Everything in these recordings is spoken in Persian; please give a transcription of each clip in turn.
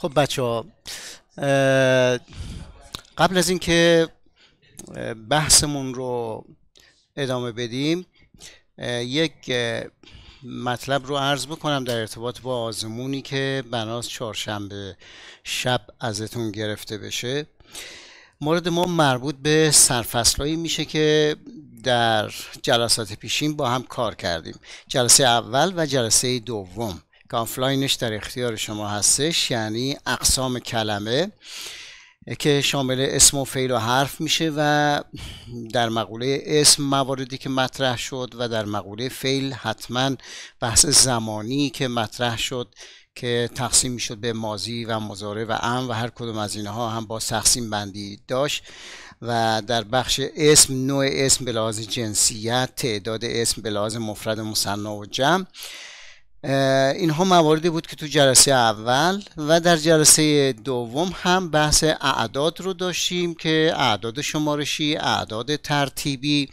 خب بچه ها قبل از اینکه بحثمون رو ادامه بدیم یک مطلب رو عرض بکنم در ارتباط با آزمونی که بناس چهارشنبه شب ازتون گرفته بشه. مورد ما مربوط به سرفصلایی میشه که در جلسات پیشین با هم کار کردیم. جلسه اول و جلسه دوم. که آفلاینش در اختیار شما هستش یعنی اقسام کلمه که شامل اسم و فعل و حرف میشه و در مقوله اسم مواردی که مطرح شد و در مقوله فعل حتما بحث زمانی که مطرح شد که تقسیم می‌شد به ماضی و مضارع و امر و هر کدوم از اینها هم با تقسیم بندی داشت و در بخش اسم نوع اسم به لحاظ جنسیت تعداد اسم به مفرد مثنا و جمع اینها مواردی بود که تو جلسه اول و در جلسه دوم هم بحث اعداد رو داشتیم که اعداد شمارشی اعداد ترتیبی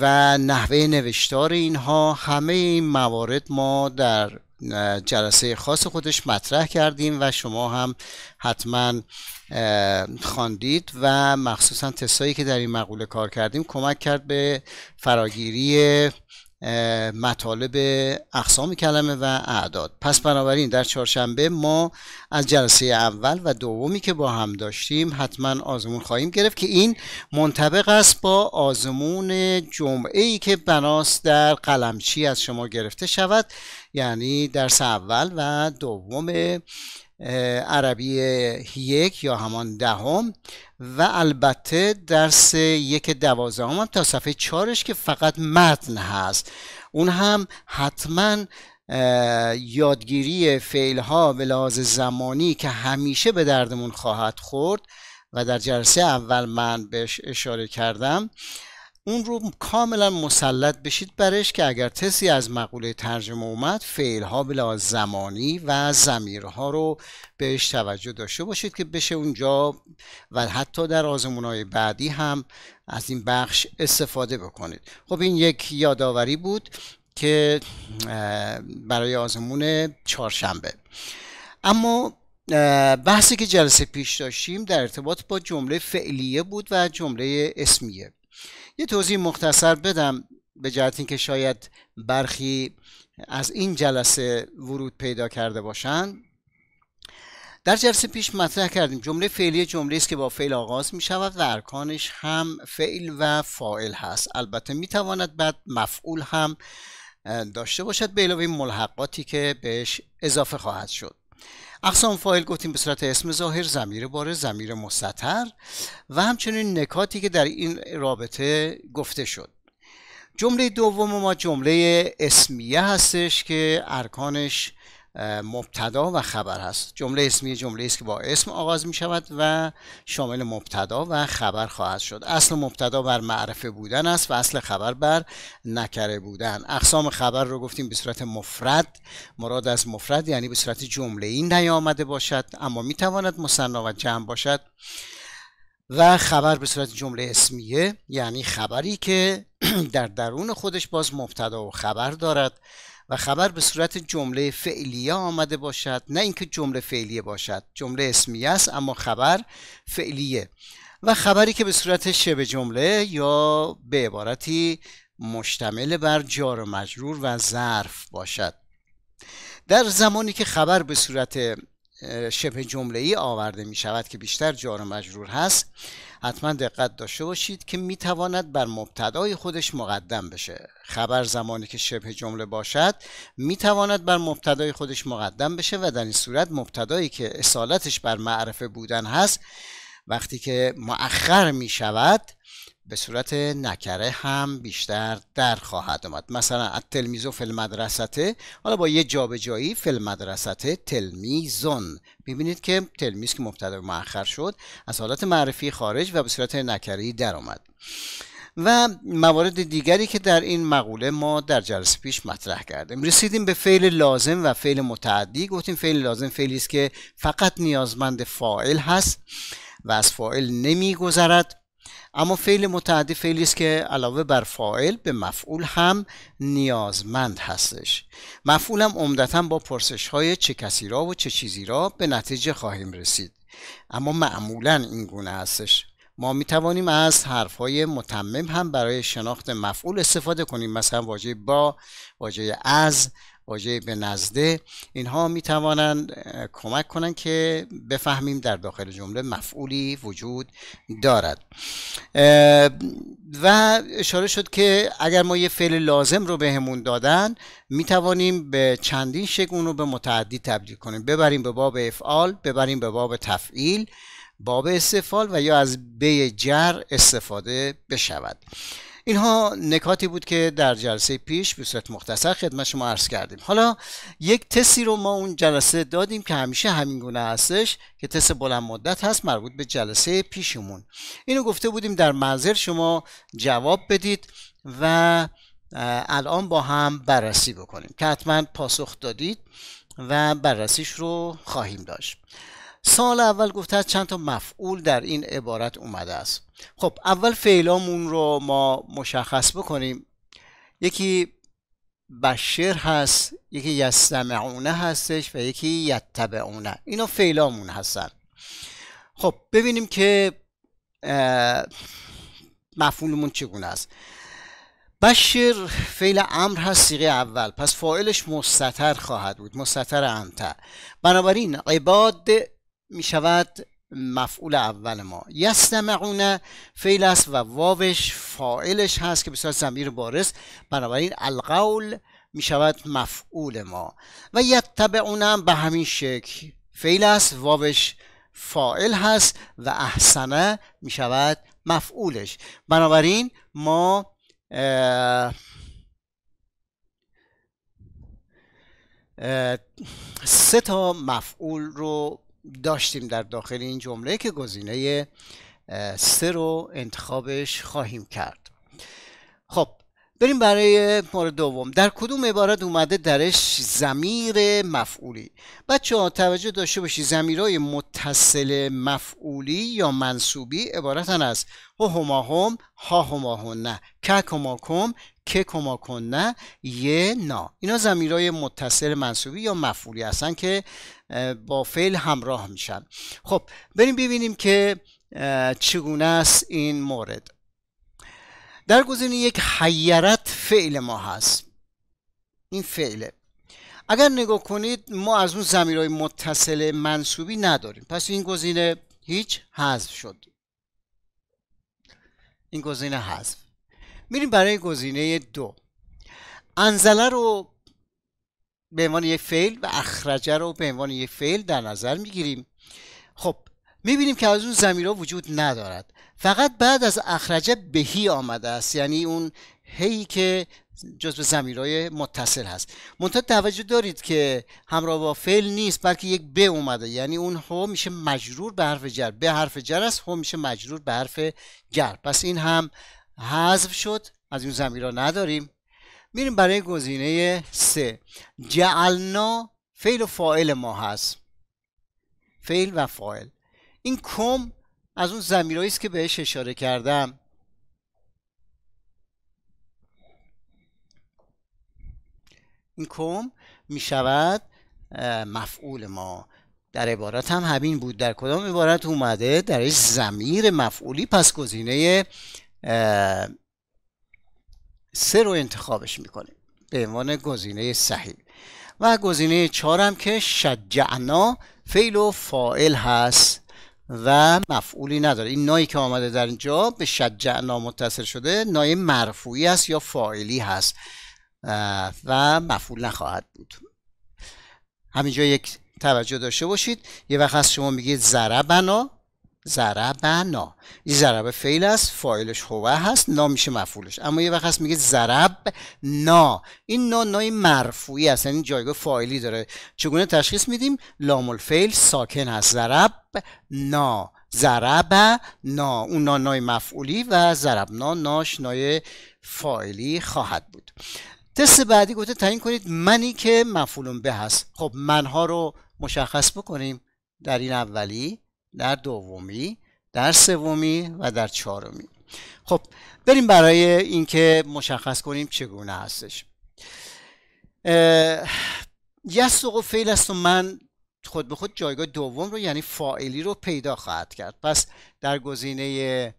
و نحوه نوشتار اینها. همه این موارد ما در جلسه خاص خودش مطرح کردیم و شما هم حتما خواندید و مخصوصا تستایی که در این مقوله کار کردیم کمک کرد به فراگیری مطالب اقسام کلمه و اعداد. پس بنابراین در چهارشنبه ما از جلسه اول و دومی که با هم داشتیم حتما آزمون خواهیم گرفت که این منطبق است با آزمون جمعه ای که بناس در قلمچی از شما گرفته شود یعنی درس اول و دوم عربی یک یا همان دهم. و البته درس یک دوازدهم هم تا صفحه چارش که فقط متن هست. اون هم حتما یادگیری فعل ها به لحاظ زمانی که همیشه به دردمون خواهد خورد. و در جلسه اول من بهش اشاره کردم. اون رو کاملا مسلط بشید برش که اگر تسی از مقوله ترجمه اومد فعلها بلا زمانی و زمیرها رو بهش توجه داشته باشید که بشه اونجا و حتی در آزمونهای بعدی هم از این بخش استفاده بکنید. خب این یک یادآوری بود که برای آزمون چهارشنبه. اما بحثی که جلسه پیش داشتیم در ارتباط با جمله فعلیه بود و جمله اسمیه. یه توضیح مختصر بدم به جهت اینکه شاید برخی از این جلسه ورود پیدا کرده باشند در جلسه پیش مطرح کردیم جمله فعلی جمله است که با فعل آغاز می شود و ارکانش هم فعل و فاعل هست. البته می تواند بعد مفعول هم داشته باشد به علاوه ملحقاتی که بهش اضافه خواهد شد. اقسام فایل گفتیم به صورت اسم ظاهر زمیر باره زمیر مستتر و همچنین نکاتی که در این رابطه گفته شد. جمله دوم ما جمله اسمیه هستش که ارکانش مبتدا و خبر هست. جمله اسمی جمله است که با اسم آغاز می شود و شامل مبتدا و خبر خواهد شد. اصل مبتدا بر معرفه بودن است و اصل خبر بر نکره بودن. اقسام خبر رو گفتیم به صورت مفرد. مراد از مفرد یعنی به صورت جمله ای نیامده باشد اما می تواند مصنا و جمع باشد. و خبر به صورت جمله اسمیه یعنی خبری که در درون خودش باز مبتدا و خبر دارد. و خبر به صورت جمله فعلیه آمده باشد. نه اینکه جمله فعلیه باشد جمله اسمیه است اما خبر فعلیه. و خبری که به صورت شبه جمله یا به عبارتی مشتمل بر جار و مجرور و ظرف باشد. در زمانی که خبر به صورت شبه جمله ای آورده می شود که بیشتر جار و مجرور هست. حتما دقت داشته باشید که می تواند بر مبتدای خودش مقدم بشه. خبر زمانی که شبه جمله باشد می تواند بر مبتدای خودش مقدم بشه و در این صورت مبتدایی که اصالتش بر معرفه بودن هست وقتی که مؤخر می شود به صورت نکره هم بیشتر در خواهد آمد. مثلا التلمیزو فی المدرسته حالا با یه جابجایی فی المدرسته تلمیزون. می‌بینید که تلمیز که مبتدا مؤخر شد از حالت معرفی خارج و به صورت نکری در آمد و موارد دیگری که در این مقوله ما در جلسه پیش مطرح کردیم. رسیدیم به فعل لازم و فعل متعدی. گفتیم فعل لازم فعلی است که فقط نیازمند فاعل هست و از فاعل نمیگذرد. اما فعل متعدی فعلی است که علاوه بر فاعل به مفعول هم نیازمند هستش. مفعول هم عمدتا با پرسش های چه کسی را و چه چیزی را به نتیجه خواهیم رسید. اما معمولا این گونه هستش. ما می توانیم از حرف های متمم هم برای شناخت مفعول استفاده کنیم. مثلا واژه با واژه از واژه به نزده اینها می توانند کمک کنند که بفهمیم در داخل جمله مفعولی وجود دارد. و اشاره شد که اگر ما یه فعل لازم رو بهمون دادن می توانیم به چندین شکل اون رو به متعدی تبدیل کنیم. ببریم به باب افعال ببریم به باب تفعیل باب استفال و یا از بی جر استفاده بشود. اینها نکاتی بود که در جلسه پیش به صورت مختصر خدمت شما عرض کردیم. حالا یک تستی رو ما اون جلسه دادیم که همیشه همین گونه هستش که تست بلند مدت هست مربوط به جلسه پیشمون. اینو گفته بودیم در منظر شما جواب بدید و الان با هم بررسی بکنیم که حتما پاسخ دادید و بررسیش رو خواهیم داشت. سال اول گفته چند تا مفعول در این عبارت اومده است. خب اول فعلامون رو ما مشخص بکنیم. یکی بشر هست یکی یستمعونه هستش و یکی یتبعونه اینا فعلامون هستن. خب ببینیم که مفعولمون چگونه است. بشر فعل امر هست سیغه اول پس فاعلش مستتر خواهد بود مستتر انت بنابراین عباد می شود مفعول اول ما. یستمعون فعل است و واوش فاعلش هست که به صورت ضمیر بارز بنابراین القول می شود مفعول ما. و یتبعون هم به همین شکل فعل است واوش فاعل هست و احسنه می شود مفعولش. بنابراین ما سه تا مفعول رو داشتیم در داخل این جمله که گزینه سه رو انتخابش خواهیم کرد. خب بریم برای مورد دوم. در کدوم عبارت اومده درش زمیر مفعولی؟ بچه ها توجه داشته باشید زمیرهای متصل مفعولی یا منصوبی عبارتن از هو هما هم ها هما نه. که کما کم که کما نه یه نا. اینا زمیرهای متصل منصوبی یا مفعولی هستن که با فعل همراه میشن. خب بریم ببینیم که چگونه است این مورد. در گزینه یک حیرت فعل ما هست. این فعله. اگر نگاه کنید ما از اون زمیرهای متصل منصوبی نداریم. پس این گزینه هیچ حذف شد. این گزینه حذف. میریم برای گزینه دو. انزله رو به عنوان یک فعل و اخرجه رو به عنوان یک فعل در نظر می‌گیریم. خب می‌بینیم که از اون زمیرها وجود ندارد. فقط بعد از اخرجه بهی آمده است. یعنی اون هی که جزو زمیرهای متصل هست. منتها توجه دارید که همراه با فعل نیست بلکه یک به اومده. یعنی اون هو میشه مجرور به حرف جر. به حرف جر است هو میشه مجرور به حرف جر. پس این هم حذف شد. از اون زمیرها نداریم. میریم برای گزینه سه. جعلنا فعل و فاعل ما هست. فعل و فاعل. این کم از اون زمیرهایی است که بهش اشاره کردم. این کم می شود مفعول ما. در عبارت هم همین بود. در کدام عبارت اومده؟ درش زمیر مفعولی. پس گزینه سه رو انتخابش می‌کنیم به عنوان گزینه صحیح. و گزینه چهارم که شجعنا فعل و فائل هست و مفعولی نداره. این نایی که آمده در اینجا به شجعنا متصل شده نای مرفوعی است یا فاعلی هست و مفعول نخواهد بود. همینجا یک توجه داشته باشید. یه وقت از شما میگید ضربنا ضربنا این ضرب فعل است فاعلش هو هست نا میشه مفعولش. اما یه وقت هست میگه ضرب نا. این نا نای مرفوعی است یعنی جایگاه فاعلی داره. چگونه تشخیص میدیم؟ لام الفعل ساکن هست. ضرب نا. ضرب نا. اون نا نای مفعولی و ضرب نا ناش نای فاعلی خواهد بود. تست بعدی گفته تعیین کنید منی که مفعولون به هست. خب منها رو مشخص بکنیم در این اولی. در دومی در سومی و در چهارمی. خب بریم برای اینکه مشخص کنیم چگونه هستش. یستق و فعل است و من خود به خود جایگاه دوم رو یعنی فائلی رو پیدا خواهد کرد. پس در گزینه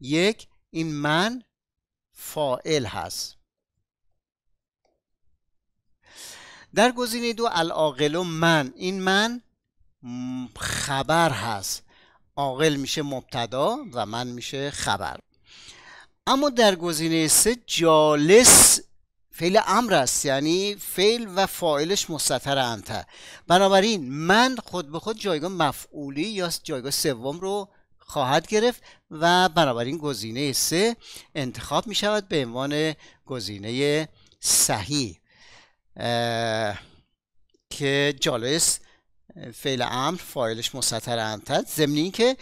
یک این من فائل هست. در گزینه دو العاقل و من. این من خبر هست. عاقل میشه مبتدا و من میشه خبر. اما در گزینه سه جالس فعل امر است یعنی فعل و فاعلش مستتر انت بنابراین من خود به خود جایگاه مفعولی یا جایگاه سوم رو خواهد گرفت و بنابراین گزینه سه انتخاب می شود به عنوان گزینه صحیح. که جالس فعل امر فایلش مستتر انتد ضمن که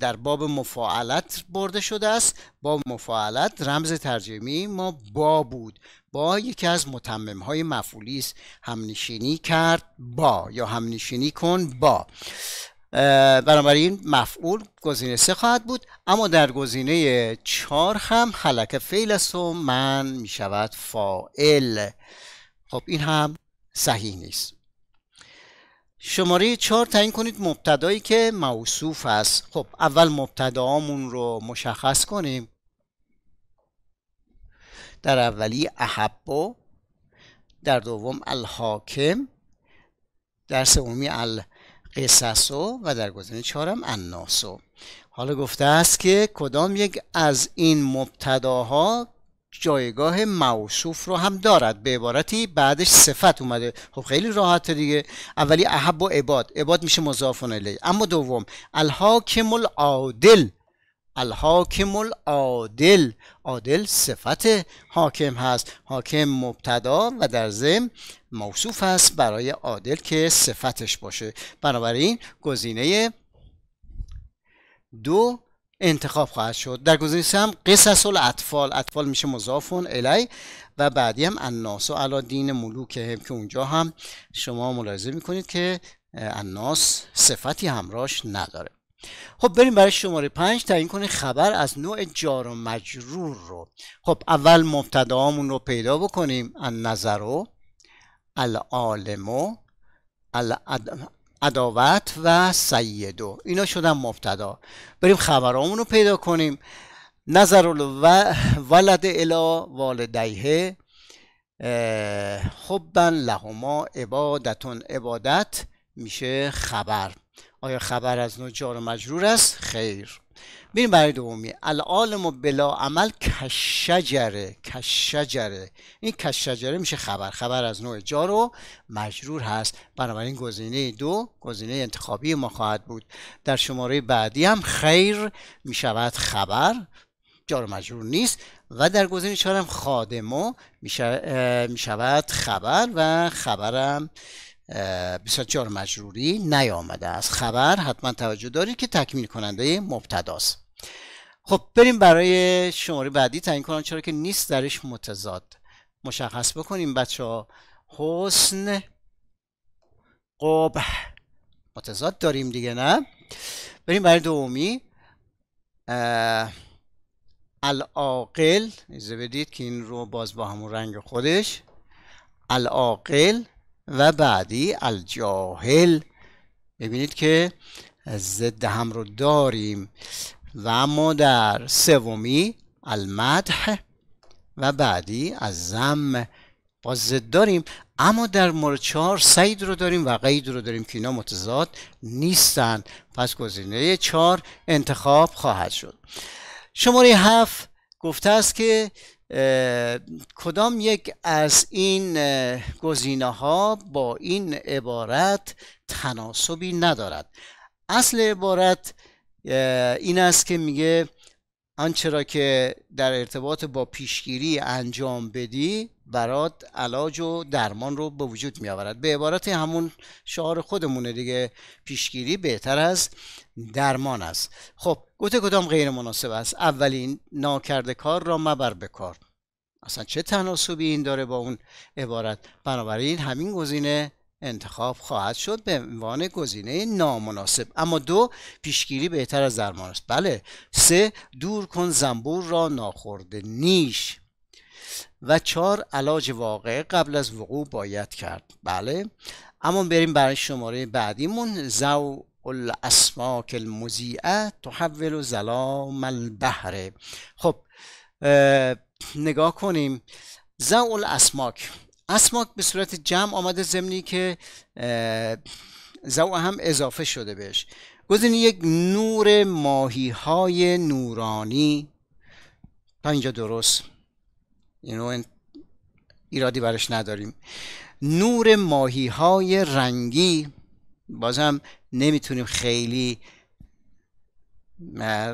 در باب مفاعلت برده شده است. با مفاعلت رمز ترجمی ما با بود. با یکی از متمم های مفعولی است. همنشینی کرد با یا همنشینی کن با. بنابراین مفعول گزینه سه خواهد بود. اما در گزینه چهار هم حلقه فعل است و من می شود فائل خب این هم صحیح نیست. شماره چهار تعیین کنید مبتدایی که موصوف است. خب اول مبتدامون رو مشخص کنیم. در اولی احبو در دوم الحاکم در سومی القصصو و در گزینه چهارم الناسو حالا گفته است که کدام یک از این مبتداها جایگاه موصوف رو هم دارد. به عبارتی بعدش صفت اومده. خب خیلی راحته دیگه. اولی احب و عباد. عباد میشه مضاف الیه. اما دوم الحاکم العادل. الحاکم العادل. عادل صفت حاکم هست. حاکم مبتدا و در ضمن موصوف هست برای عادل که صفتش باشه. بنابراین گزینه دو انتخاب خواهد شد. در گزینه هم قصص الاطفال. اطفال میشه مضافون الی و بعدی هم الناس و علا دین ملوک هم که اونجا هم شما ملاحظه می‌کنید که الناس صفتی همراش نداره. خب بریم برای شماره پنج. تعیین کنید خبر از نوع جار و مجرور رو. خب اول مبتدامون رو پیدا بکنیم. النظر العالم عداوت و سیدو اینا شدن مبتدا. بریم خبرامون رو پیدا کنیم. نظر ولد الا والدیه. خبن لهما عبادتون عبادت میشه خبر. آیا خبر از نوع جار مجرور است؟ خیر. ببین برای دومی. العالم بلا عمل کشجره کشجره. این کشجره میشه خبر. خبر از نوع جار و مجرور هست. بنابراین گزینه دو گزینه انتخابی ما خواهد بود. در شماره بعدی هم خیر می‌شود خبر. جار و مجرور نیست. و در گزینه چهارم خادمو می‌شود خبر و خبرم بسیار جار مجروری نیامده است. خبر حتما توجه دارید که تکمیل کننده مبتداست. خب بریم برای شماره بعدی تعیین کنم. چرا که نیست درش متضاد. مشخص بکنیم بچه ها. حسن قبح. متضاد داریم دیگه نه؟ بریم برای دومی. العاقل. ایزه بدید که این رو باز با همون رنگ خودش. العاقل. و بعدی الجاهل. ببینید که ضد هم رو داریم و اما در سومی المدح و بعدی از زم با ضد داریم اما در مورد چهار سید رو داریم و قید رو داریم که اینا متضاد نیستن. پس گزینه چهار انتخاب خواهد شد. شماره هفت گفته است که کدام یک از این گزینه ها با این عبارت تناسبی ندارد؟ اصل عبارت این است که میگه آنچه را که در ارتباط با پیشگیری انجام بدی برات علاج و درمان رو به وجود می آورد به عبارت همون شعار خودمونه دیگه. پیشگیری بهتر از درمان است. خب گوته کدام غیر مناسب است؟ اولین ناکرده کار را مبر به کار. اصلا چه تناسبی این داره با اون عبارت؟ بنابراین همین گزینه انتخاب خواهد شد به عنوان گزینه نامناسب. اما دو پیشگیری بهتر از درمان است. بله سه دور کن زنبور را ناخورده نیش. و چهار علاج واقع قبل از وقوع باید کرد. بله. اما بریم برای شماره بعدیمون. زو الاسماک المزیعه تحول ظلام البحر. خب نگاه کنیم. زو الاسماک اسماک به صورت جمع آمده زمینی که زو هم اضافه شده بهش. گزینه یک نور ماهی های نورانی. تا اینجا درست. اینو ایرادی برش نداریم. نور ماهی های رنگی بازم نمی‌تونیم خیلی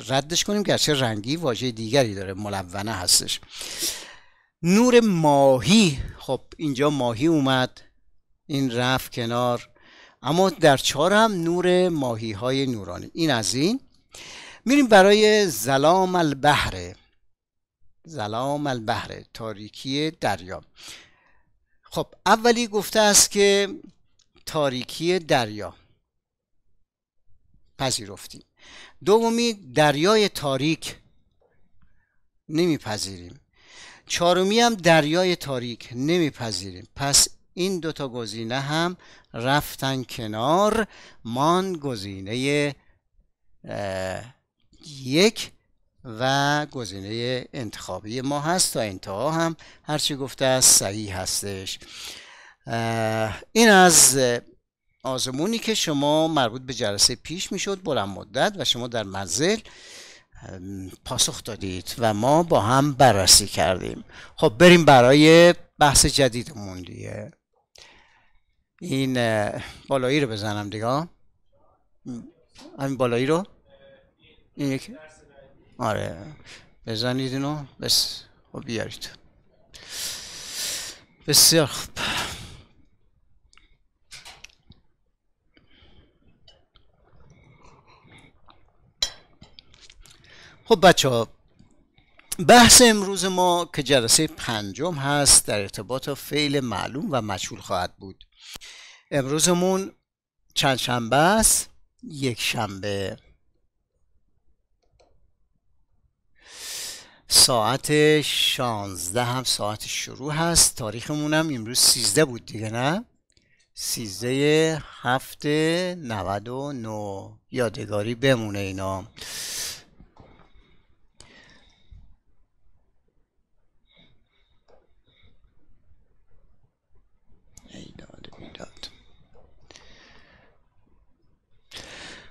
ردش کنیم گرچه رنگی واژه دیگری داره ملونه هستش. نور ماهی خب اینجا ماهی اومد این رفت کنار اما در چهار هم نور ماهی های نورانی. این از این. میریم برای زلام البحر. زلام البحر تاریکی دریا. خب اولی گفته است که تاریکی دریا. پذیرفتیم. دومی دریای تاریک. نمیپذیریم. چهارمی هم دریای تاریک. نمیپذیریم. پس این دوتا گزینه هم رفتن کنار مان گزینه یک و گزینه انتخابی ما هست تا انتها هم هرچی گفته است صحیح هستش. این از آزمونی که شما مربوط به جلسه پیش می‌شد بلند مدت و شما در منزل پاسخ دادید و ما با هم بررسی کردیم. خب بریم برای بحث جدیدمون دیگه. این بالایی رو بزنم دیگه. همین بالایی رو. این یک آره. بزنید اینو. بس. خب بیارید. بسیار خوب. خب بچه ها بحث امروز ما که جلسه پنجم هست در ارتباط فعل معلوم و مجهول خواهد بود. امروزمون چند شنبه است؟ یک شنبه. ساعت شانزده هم ساعت شروع هست. تاریخمون هم امروز سیزده بود دیگه نه؟ سیزده هفته نود و نو. یادگاری بمونه اینا.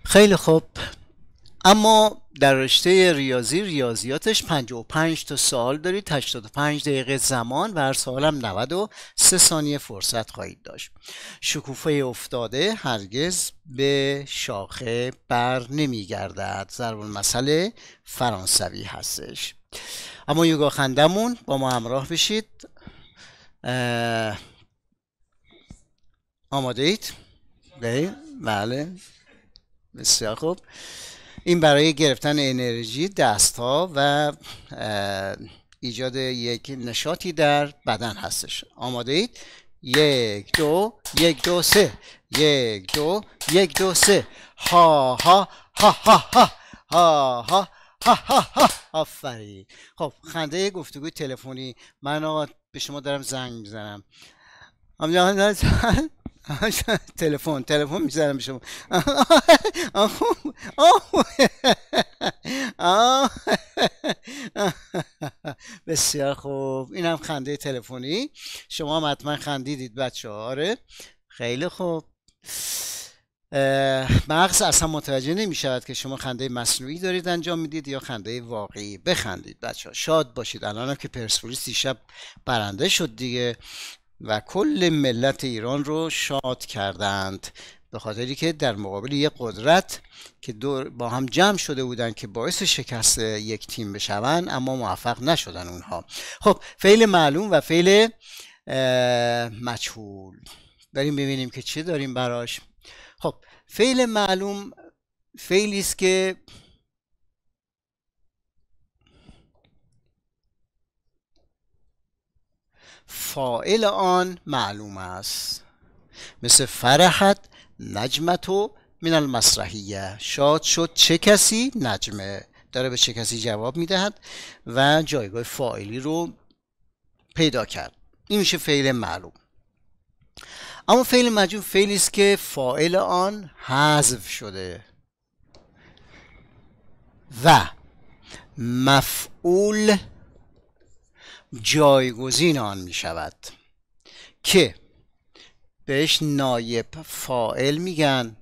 خیلی خوب. اما در رشته ریاضی ریاضیاتش 55 تا سوال دارید 85 دقیقه زمان و هر سوال هم 93 ثانیه فرصت خواهید داشت. شکوفه افتاده هرگز به شاخه بر نمیگردد. ضرب المثل فرانسوی هستش. اما یوگا خندمون با ما همراه بشید. آماده اید؟ بله بسیار خوب. این برای گرفتن انرژی دست ها و ایجاد یک نشاطی در بدن هستش. آماده اید یک دو یک دو سه. یک دو یک دو سه. ها ها ها ها ها. ها ها ها ها ها. آفرین. خب خنده گفتگوی تلفنی. من به شما دارم زنگ می‌زنم. تلفن تلفن می‌زنم شما. بسیار خوب. این هم خنده تلفنی. شما حتما خندیدید بچه آره. خیلی خوب. مغز اصلا متوجه نمی شود که شما خنده مصنوعی دارید انجام می‌دید یا خنده واقعی. بخندید بچه ها. شاد باشید. الان هم که پرسپولیس دیشب برنده شد دیگه. و کل ملت ایران رو شاد کردند به خاطری که در مقابل یک قدرت که دور با هم جمع شده بودند که باعث شکست یک تیم بشوند اما موفق نشدن اونها. خب فعل معلوم و فعل مجهول. بریم ببینیم که چی داریم براش. خب فعل معلوم فعلی است که فائل آن معلوم است. مثل فرحت نجمت و من المسرحیه. شاد شد چه کسی؟ نجمه. داره به چه کسی جواب می‌دهد؟ و جایگاه فاعلی رو پیدا کرد. این میشه فعل معلوم. اما فعل مجهول فعلی است که فاعل آن حذف شده. و مفعول جایگزین آن می شود که بهش نایب فاعل میگن.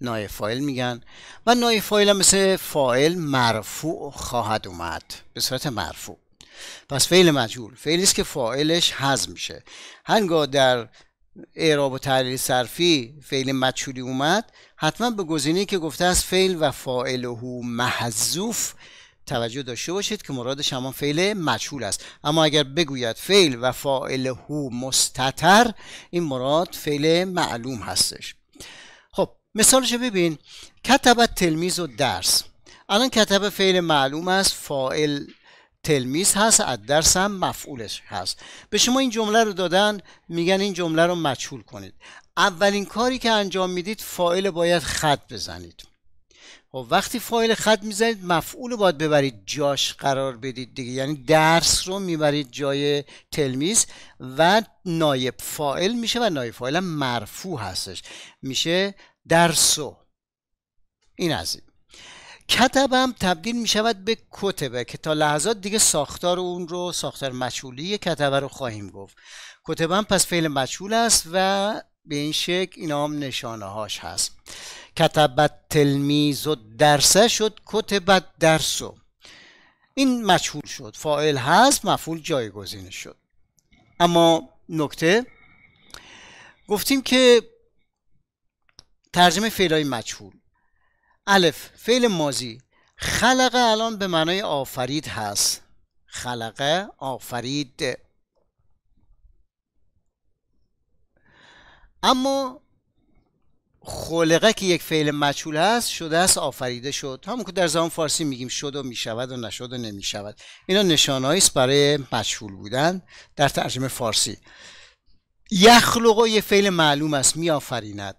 نایب فاعل میگن و نایب فاعل هم مثل فاعل مرفوع خواهد اومد به صورت مرفوع. پس فعل مجهول فعلی است که فاعلش حذف میشه. هنگاه در اعراب و تحلیل صرفی فعل مجهولی اومد حتما به گزینه‌ای که گفته است فعل و فاعله محذوف توجه داشته باشید که مرادش همان فعل مجهول است. اما اگر بگوید فعل و فاعله مستتر این مراد فعل معلوم هستش. خب مثالش ببین. کتبت تلمیز و درس. الان کتب فعل معلوم است فاعل تلمیز هست از درس هم مفعولش هست. به شما این جمله رو دادن میگن این جمله رو مجهول کنید. اولین کاری که انجام می‌دید فاعل باید خط بزنید. خب وقتی فایل خط می‌زنید مفعول باید ببرید جاش قرار بدید دیگه. یعنی درس رو می‌برید جای تلمیز و نایب فاعل میشه و نایب فاعل هم مرفوع هستش. میشه درسو. این از این. کتبم تبدیل می شود به کتبه که تا لحظات دیگه ساختار اون رو ساختار مجهولی کتبه رو خواهیم گفت. کتبم پس فعل مجهول است و به این شکل اینا هم نشانه هاش هست. کتبت تلمیز و درسه شد کتبت درسو این مجهول شد. فاعل هست مفعول جایگزین شد. اما نکته گفتیم که ترجمه فعلای مجهول. الف فعل مازی خلقه الان به معنای آفرید هست. خلقه آفرید. اما خلقه که یک فعل مجهول هست شده است آفریده شد. همون که در زبان فارسی میگیم شد و می‌شود و نشد و نمی‌شود. اینا نشانهایی است برای مجهول بودن در ترجمه فارسی. یخلق و یه فعل معلوم است میآفریند.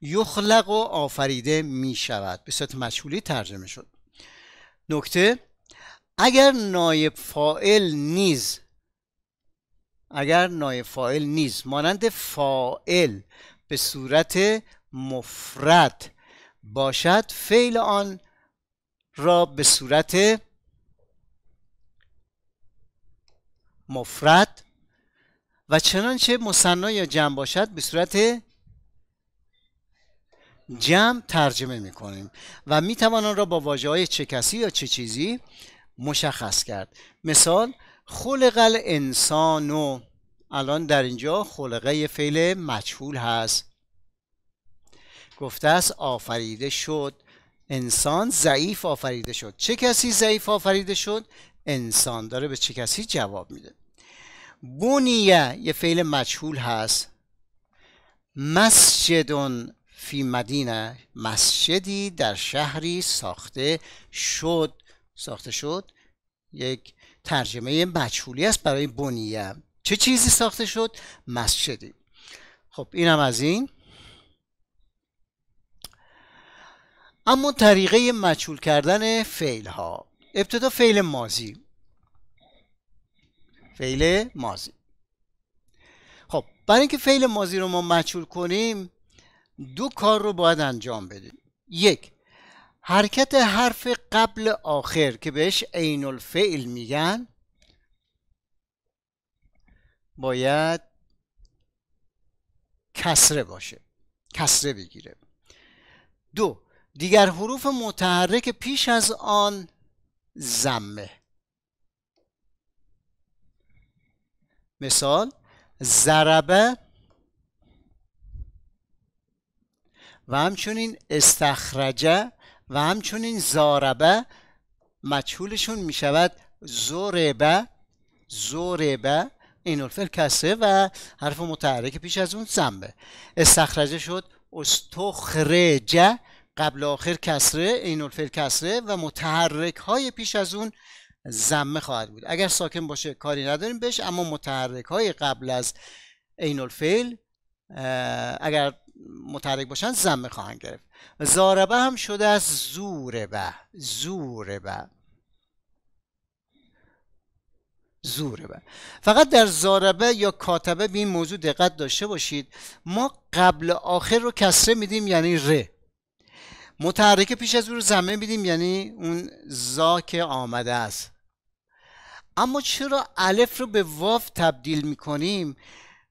یخلق و آفریده می‌شود. به صورت مجهولی ترجمه شد. نکته اگر نایب فاعل نیز اگر نایب فاعل نیز مانند فاعل به صورت مفرد باشد فعل آن را به صورت مفرد و چنانچه مصنا یا جمع باشد به صورت جمع ترجمه می کنیم و می توان آن را با واجه های چه کسی یا چه چیزی مشخص کرد. مثال خلق الانسان. الان در اینجا خلقه فعل مجهول هست. گفته است آفریده شد. انسان ضعیف آفریده شد. چه کسی ضعیف آفریده شد؟ انسان. داره به چه کسی جواب میده؟ بونیه یه فعل مجهول هست. مسجدون فی مدینه. مسجدی در شهری ساخته شد. ساخته شد. یک ترجمه مجهولی است برای بنیه. چه چیزی ساخته شد؟ مسجدی. خب اینم از این. اما طریقه مجهول کردن فعل ها ابتدا فعل مازی فعل مازی خب برای اینکه فعل مازی رو ما مجهول کنیم دو کار رو باید انجام بدیم. یک حرکت حرف قبل آخر که بهش عین الفعل میگن باید کسره باشه کسره بگیره. دو دیگر حروف متحرک پیش از آن زمه مثال ضربه و همچنین استخرجه و همچنین زاربه مجهولشون می شود زوربه زوربه این الفل کسه و حرف متحرک پیش از اون زنبه. استخرجه شد. استخرجه قبل آخر کسره این الفل کسره و متحرک های پیش از اون زمه خواهد بود. اگر ساکن باشه کاری نداریم بهش اما متحرک های قبل از عین الفعل اگر متحرک باشن زمه خواهند گرفت. زاربه هم شده از زوربه زوربه. زوربه. فقط در زاربه یا کاتبه به این موضوع دقت داشته باشید. ما قبل آخر رو کسره میدیم یعنی ر متحرک پیش از او رو زمه میدیم یعنی اون زا که آمده است. اما چرا الف رو به واف تبدیل می‌کنیم؟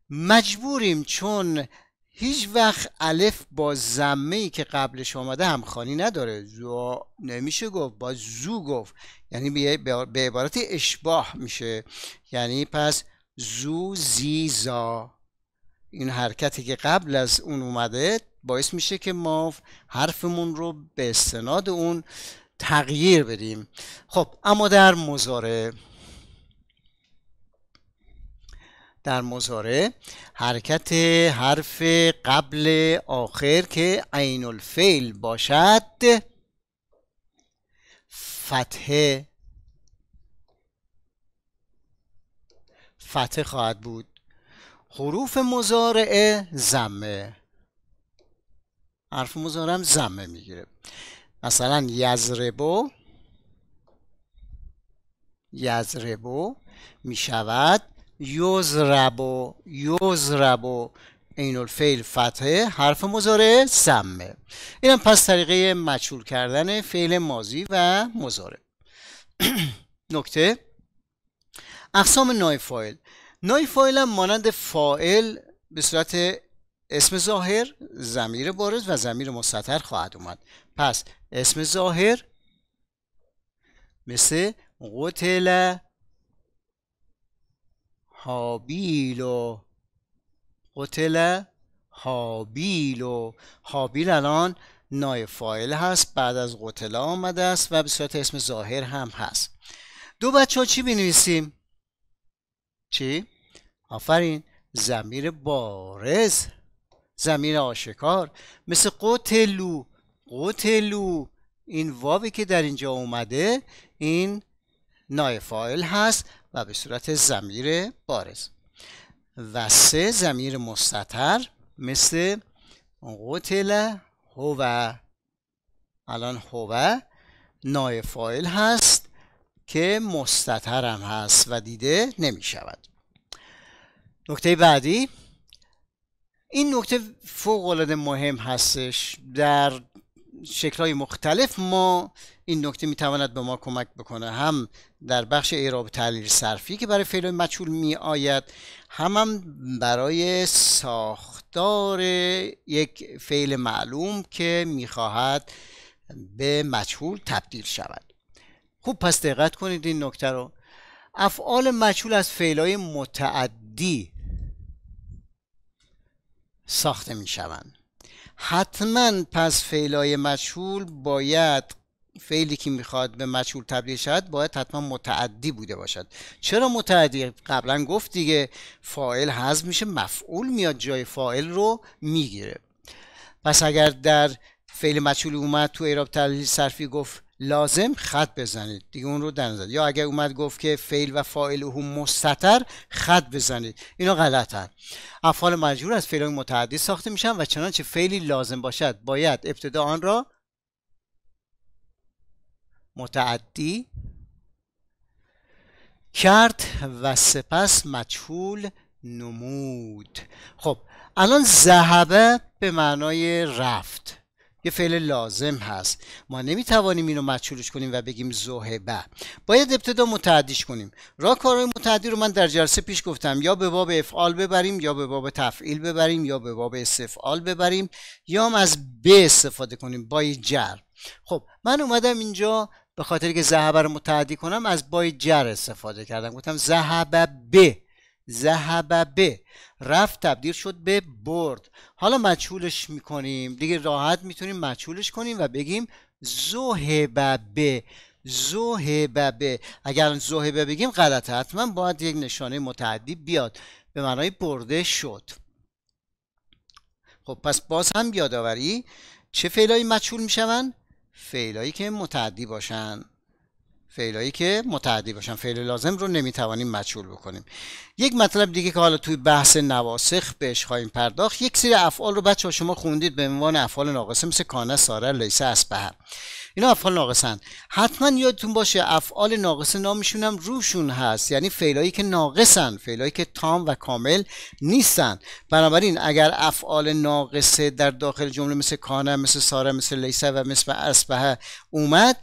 مجبوریم چون هیچ وقت الف با زمه ای که قبلش آمده همخانی نداره. زو نمیشه گفت با زو گفت. یعنی به عبارت اشباه میشه. یعنی پس زو زی زا. این حرکتی که قبل از اون اومده باعث میشه که ما حرفمون رو به استناد اون تغییر بدیم. خب اما در مزاره در مزاره حرکت حرف قبل آخر که عین الفعل باشد فتحه فتح خواهد بود. حروف مزارعه زمه حرف مزارم زمه می‌گیره. مثلا یزربو یزربو می‌شود یزربو یزربو این الفعل فتحه حرف مزاره سمه. اینم پس طریقه مچول کردن فعل مازی و مزاره نکته. اقسام نای فایل نای فایل هم مانند فائل به صورت اسم ظاهر زمیر بارز و زمیر مستتر خواهد اومد. پس اسم ظاهر مثل قتل هابیل قتل هابیل و هابیل الان نای فایل هست بعد از قتل آمده است و به صورت اسم ظاهر هم هست دو بچه ها چی بنویسیم؟ چی؟ آفرین زمیر بارز زمیر آشکار مثل قتلو قتلو این واوی که در اینجا اومده این نای فایل هست و به صورت زمیر بارز. و سه زمیر مستتر مثل قتل هو الان هو نای فایل هست که مستتر هم هست و دیده نمی شود نکته بعدی این نکته فوق العاده مهم هستش. در شکلهای مختلف ما این نکته می‌تواند به ما کمک بکنه. هم در بخش اعراب تحلیل صرفی که برای فعل مجهول می آید هم, هم برای ساختار یک فعل معلوم که می‌خواهد به مجهول تبدیل شود. خوب پس دقت کنید این نکته رو. افعال مجهول از فعلهای متعدی ساخته می شوند حتما پس فعلای مجهول باید فعلی که می‌خواد به مجهول تبدیل شد باید حتما متعدی بوده باشد. چرا متعدی؟ قبلا گفت دیگه فاعل حذف میشه مفعول میاد جای فاعل رو می‌گیره. پس اگر در فعل مجهول اومد تو اعراب تحلیل صرفی گفت لازم خط بزنید. دیگه اون رو در یا اگر اومد گفت که فعل و فاعل هم مستتر خط بزنید. اینا غلطن افعال مجبور از فعل متعدی ساخته میشن و چنانچه فعلی لازم باشد باید ابتدا آن را متعدی کرد و سپس مجهول نمود. خب الان ذهبه به معنای رفت. یه فعل لازم هست. ما نمی‌توانیم اینو مجهولش کنیم و بگیم زهبه باید ابتدا متعدیش کنیم. راه کارهای متعدی رو من در جلسه پیش گفتم. یا به باب افعال ببریم یا به باب تفعیل ببریم یا به باب استفعال ببریم. یا هم از ب استفاده کنیم. بای جر. خب من اومدم اینجا به خاطر که ذهبه رو متعدی کنم از بای جر استفاده کردم. گفتم ذهب ب ذهب ب. رفت تبدیل شد به برد. حالا مجهولش می‌کنیم. دیگه راحت می‌تونیم مجهولش کنیم و بگیم زهبه ب. زهبه ب. اگر زهبه بگیم غلطه. حتما باید یک نشانه متعدی بیاد. به معنای برده شد. خب پس باز هم یادآوری چه فعلایی مجهول می‌شوند؟ فعلایی که متعدی باشن. فعلایی که متعدی باشن. فعل لازم رو نمی‌توانیم مجهول بکنیم. یک مطلب دیگه که حالا توی بحث نواسخ بهش خواهیم پرداخت. یک سری افعال رو بچه شما خوندید به عنوان افعال ناقصه مثل کانه ساره لیسه اسبه اینا افعال ناقصن حتما یادتون باشه افعال ناقصه نامشون هم روشون هست. یعنی فعلایی که ناقصن فعلایی که تام و کامل نیستن. بنابراین اگر افعال ناقصه در داخل جمله مثل کانه مثل ساره مثل لیسه و مثل اسبه اومد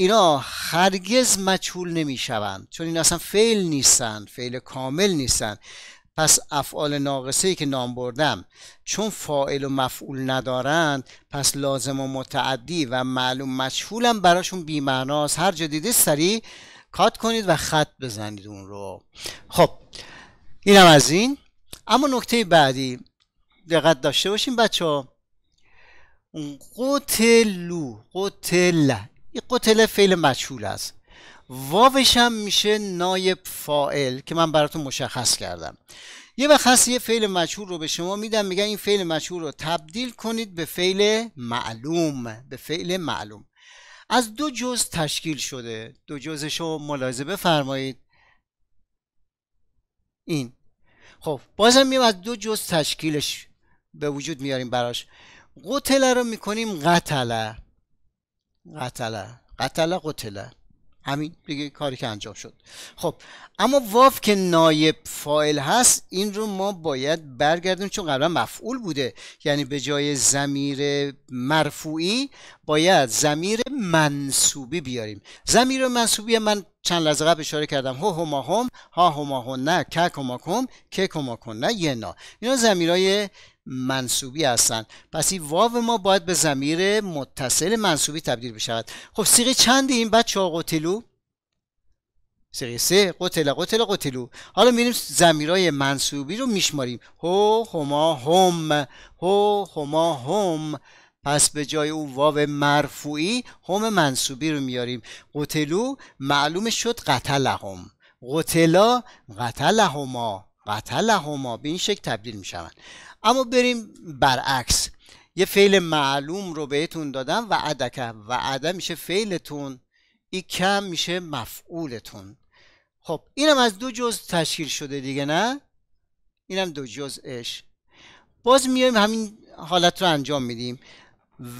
اینا هرگز مجهول نمی‌شوند چون این اصلا فعل نیستن فعل کامل نیستن. پس افعال ناقصه ای که نام بردم چون فاعل و مفعول ندارند پس لازم و متعدی و معلوم مجهولم براشون بیمعناست. هر جا دیدید سریع کات کنید و خط بزنید اون رو. خب اینم از این. اما نکته بعدی دقت داشته باشیم بچه ها قتلو قتل این قتل فعل مجهول است. واوش هم میشه نایب فائل که من براتون مشخص کردم. یه وقت هست یه فعل مجهول رو به شما میدم میگن این فعل مجهول رو تبدیل کنید به فعل معلوم به فعل معلوم. از دو جز تشکیل شده. دو جزش رو ملاحظه بفرمایید. این. خب بازم میام از دو جز تشکیلش به وجود میاریم براش. قتله رو می‌کنیم قتله قتله. قتله قتله. همین دیگه کاری که انجام شد. خب اما واف که نایب فایل هست این رو ما باید برگردیم چون قبلا مفعول بوده. یعنی به جای زمیر مرفوعی باید زمیر منصوبی بیاریم. زمیر منصوبی من چند لحظه قبل اشاره کردم. هو هما هم ها هما هم نه که کما کم که کما کن نه یه نا. اینا زمیرای منصوبی هستن. پس این واو ما باید به زمیر متصل منصوبی تبدیل بشود. خب سیغه چند این بچه ها؟ قتلو؟ سیغه سه. قتل قتل قتلو. حالا میریم زمیرای منصوبی رو میشماریم. هو هما هم. هو هما هم. پس به جای او واو مرفوعی هم منصوبی رو میاریم قتلو معلوم شد قتلهم. قتلا قتلهما. قتلهما به این شکل تبدیل می‌شوند. اما بریم برعکس. یه فعل معلوم رو بهتون دادم و عدکه و عده میشه فعلتون ای کم میشه مفعولتون. خب اینم از دو جز تشکیل شده دیگه نه؟ اینم دو جزش باز میایم همین حالت رو انجام میدیم.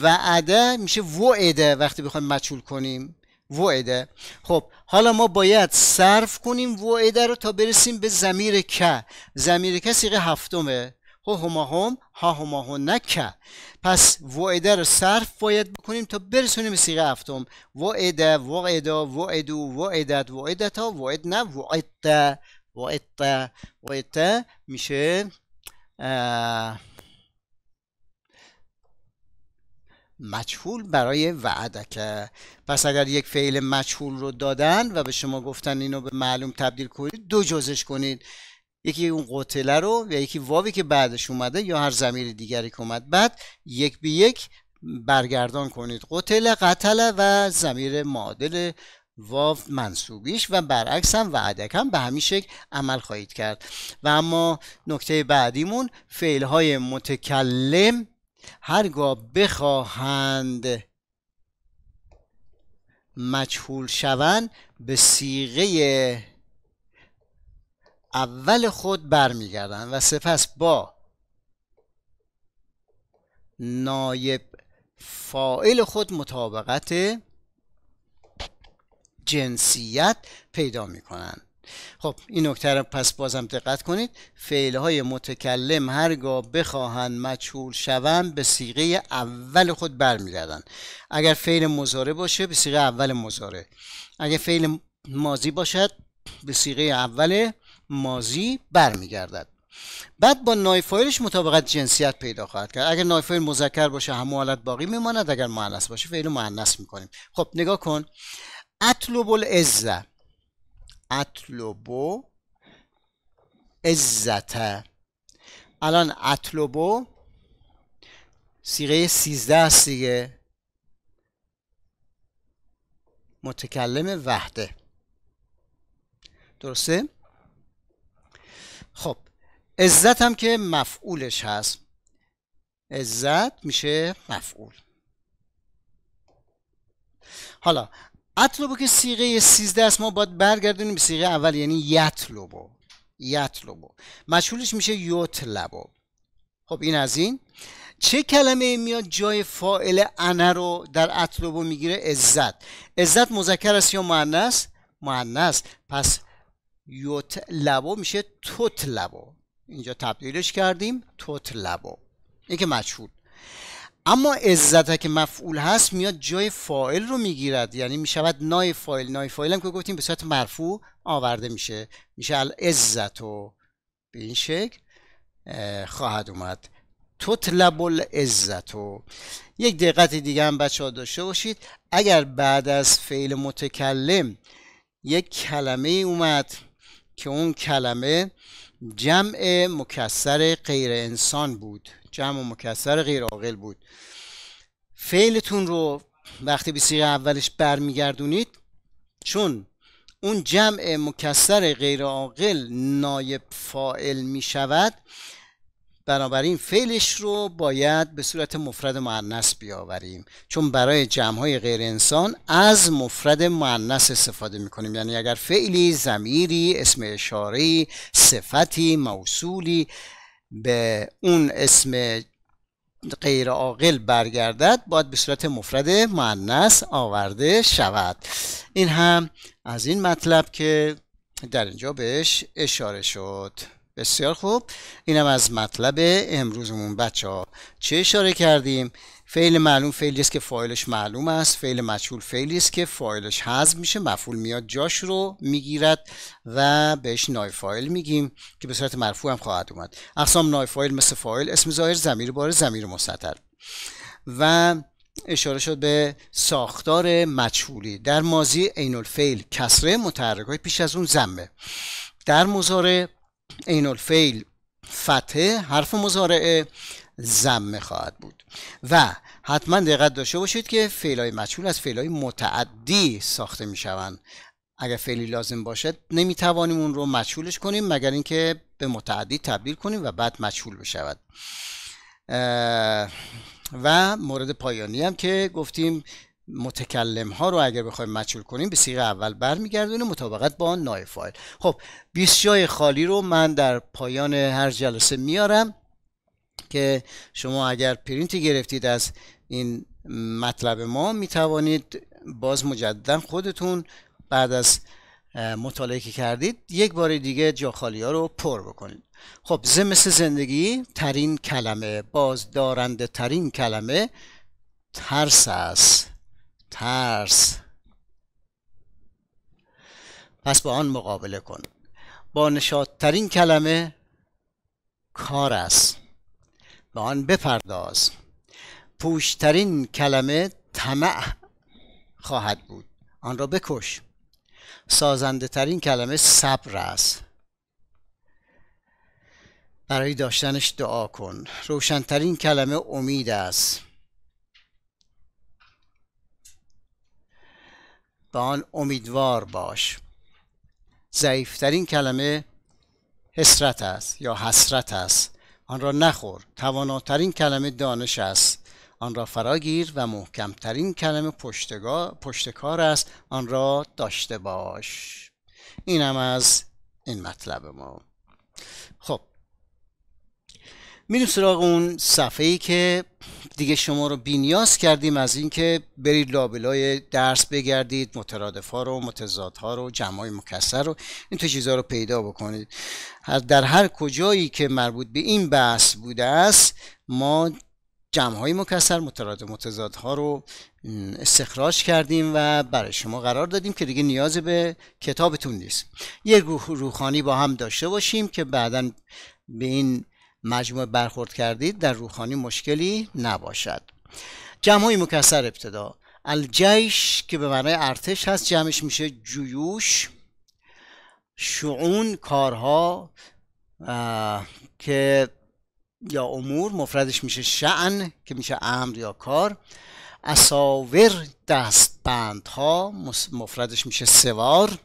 وعده میشه وعده وقتی بخوایم مچول کنیم. وعده خب حالا ما باید صرف کنیم وعده رو تا برسیم به زمیر که زمیر که سیغه هفتمه. هو هما هم ها هما هم نکه. پس وعده رو صرف باید بکنیم تا برسونیم سیغه هفتم. وعده وعدا وعدو وعدت وعدتا وعد نه وعدت. وعدت وعدت میشه مجهول برای وعدکه پس اگر یک فعل مجهول رو دادن و به شما گفتن اینو به معلوم تبدیل کنید دو جزش کنید. یکی اون قتله رو و یکی واوی که بعدش اومده یا هر زمیر دیگری که اومد. بعد یک به یک برگردان کنید. قتل قتل و زمیر معادل واو منصوبیش و برعکس هم وعدک هم به همین شکل عمل خواهید کرد. و اما نکته بعدیمون فعل های متکلم هرگاه بخواهند مجهول شوند به سیغه اول خود برمیگردن و سپس با نایب فائل خود مطابقت جنسیت پیدا می‌کنن. خب این نکته رو پس بازم دقت کنید. فعل های متکلم هرگاه بخواهند مجهول شوند به سیغه اول خود برمیگردن. اگر فعل مزاره باشه به سیغه اول مزاره اگر فعل ماضی باشد به سیغه اول مازی برمیگردد. بعد با نایفایلش مطابقت جنسیت پیدا خواهد کرد. اگر نایفایل مذکر باشه همون حالت باقی میماند. اگر مؤنث باشه فعل مؤنث می‌کنیم. خب نگاه کن. اطلب العزه اطلب عزته الان اطلب سیغه 13 است دیگه. متکلم وحده. درسته؟ عزت هم که مفعولش هست. عزت میشه مفعول. حالا اطلبو که سیغه 13 است ما باید برگردونیم به سیغه اول یعنی یطلبو. یطلبو. مشهولش میشه یطلبو. خب این از این. چه کلمه میاد جای فائل انه رو در اطلبو می‌گیره؟ عزت. عزت مذکر است یا مؤنث؟ مؤنث. پس یطلبو میشه تطلبو اینجا تبدیلش کردیم تطلبو این که مجهول. اما عزت که مفعول هست میاد جای فاعل رو می‌گیرد. یعنی می‌شود نای فاعل. نای فاعل هم که گفتیم به صورت مرفوع آورده میشه. میشه العزت و به این شکل خواهد اومد. تطلب العزت و یک دقت دیگه هم بچه ها داشته باشید. اگر بعد از فعل متکلم یک کلمه اومد که اون کلمه جمع مکسر غیر انسان بود. جمع مکسر غیر عاقل بود. فعلتون رو وقتی به سیغه اولش برمیگردونید چون اون جمع مکسر غیر عاقل نایب فائل می شود بنابراین فعلش رو باید به صورت مفرد معنس بیاوریم. چون برای جمع غیر انسان از مفرد معنس استفاده می‌کنیم. یعنی اگر فعلی زمیری اسم اشاره صفتی موصولی به اون اسم غیر عاقل برگردد باید به صورت مفرد معنس آورده شود. این هم از این مطلب که در اینجا بهش اشاره شد. بسیار خوب. اینم از مطلب امروزمون. بچه ها چه اشاره کردیم؟ فعل معلوم فعلی است که فاعلش معلوم است. فعل مجهول فعلی است که فاعلش حذف میشه. مفعول میاد جاش رو می‌گیرد و بهش نای فاعل میگیم که به صورت مرفوع هم خواهد اومد. اقسام نای فاعل مثل فاعل اسم ظاهر ضمیر بار ضمیر مستتر. و اشاره شد به ساختار مجهولی. در ماضی عین الفعل کسره متحرک های پیش از اون زمه در مضارع عین الفعل فتحه حرف مضارعه زمه خواهد بود. و حتما دقت داشته باشید که فعلای مجهول از فعلای متعدی ساخته می شوند اگر فعلی لازم باشد نمی توانیم اون رو مجهولش کنیم مگر اینکه به متعدی تبدیل کنیم و بعد مجهول بشود. و مورد پایانی هم که گفتیم متکلم ها رو اگر بخوایم مجهول کنیم به سیغه اول برمیگردونه مطابقت با نای فایل. خب 20 جای خالی رو من در پایان هر جلسه میارم که شما اگر پرینتی گرفتید از این مطلب ما می توانید باز مجددا خودتون بعد از مطالعه که کردید یک بار دیگه جا خالی ها رو پر بکنید. خب ز مثل زندگی ترین کلمه بازدارنده ترین کلمه ترس است. ترس. پس با آن مقابله کن. با نشادترین کلمه کار است. به آن بپرداز. پوشترین کلمه طمع خواهد بود. آن را بکش. سازنده ترین کلمه صبر است. برای داشتنش دعا کن. روشنترین کلمه امید است. به آن امیدوار باش. ضعیفترین کلمه حسرت است یا حسرت است. آن را نخور. تواناترین کلمه دانش است. آن را فراگیر و محکمترین کلمه پشتکار است. آن را داشته باش. اینم از این مطلب ما. خب. میریم سراغ اون صفحه ای که دیگه شما رو بینیاز کردیم از اینکه برید لابلای درس بگردید مترادف ها رو متضاد ها رو جمع مکسر رو این تو چیزها رو پیدا بکنید. در هر کجایی که مربوط به این بحث بوده است ما جمع های مکسر مترادف متضاد ها رو استخراج کردیم و برای شما قرار دادیم که دیگه نیاز به کتابتون نیست. یک روح روخانی با هم داشته باشیم که بعدا به این مجموعه برخورد کردید در روحانی مشکلی نباشد. جمع های مکسر ابتدا. الجیش که به معنای ارتش هست جمعش میشه جیوش شعون کارها که یا امور مفردش میشه شعن که میشه امر یا کار. اساور دستبندها مفردش میشه سوار.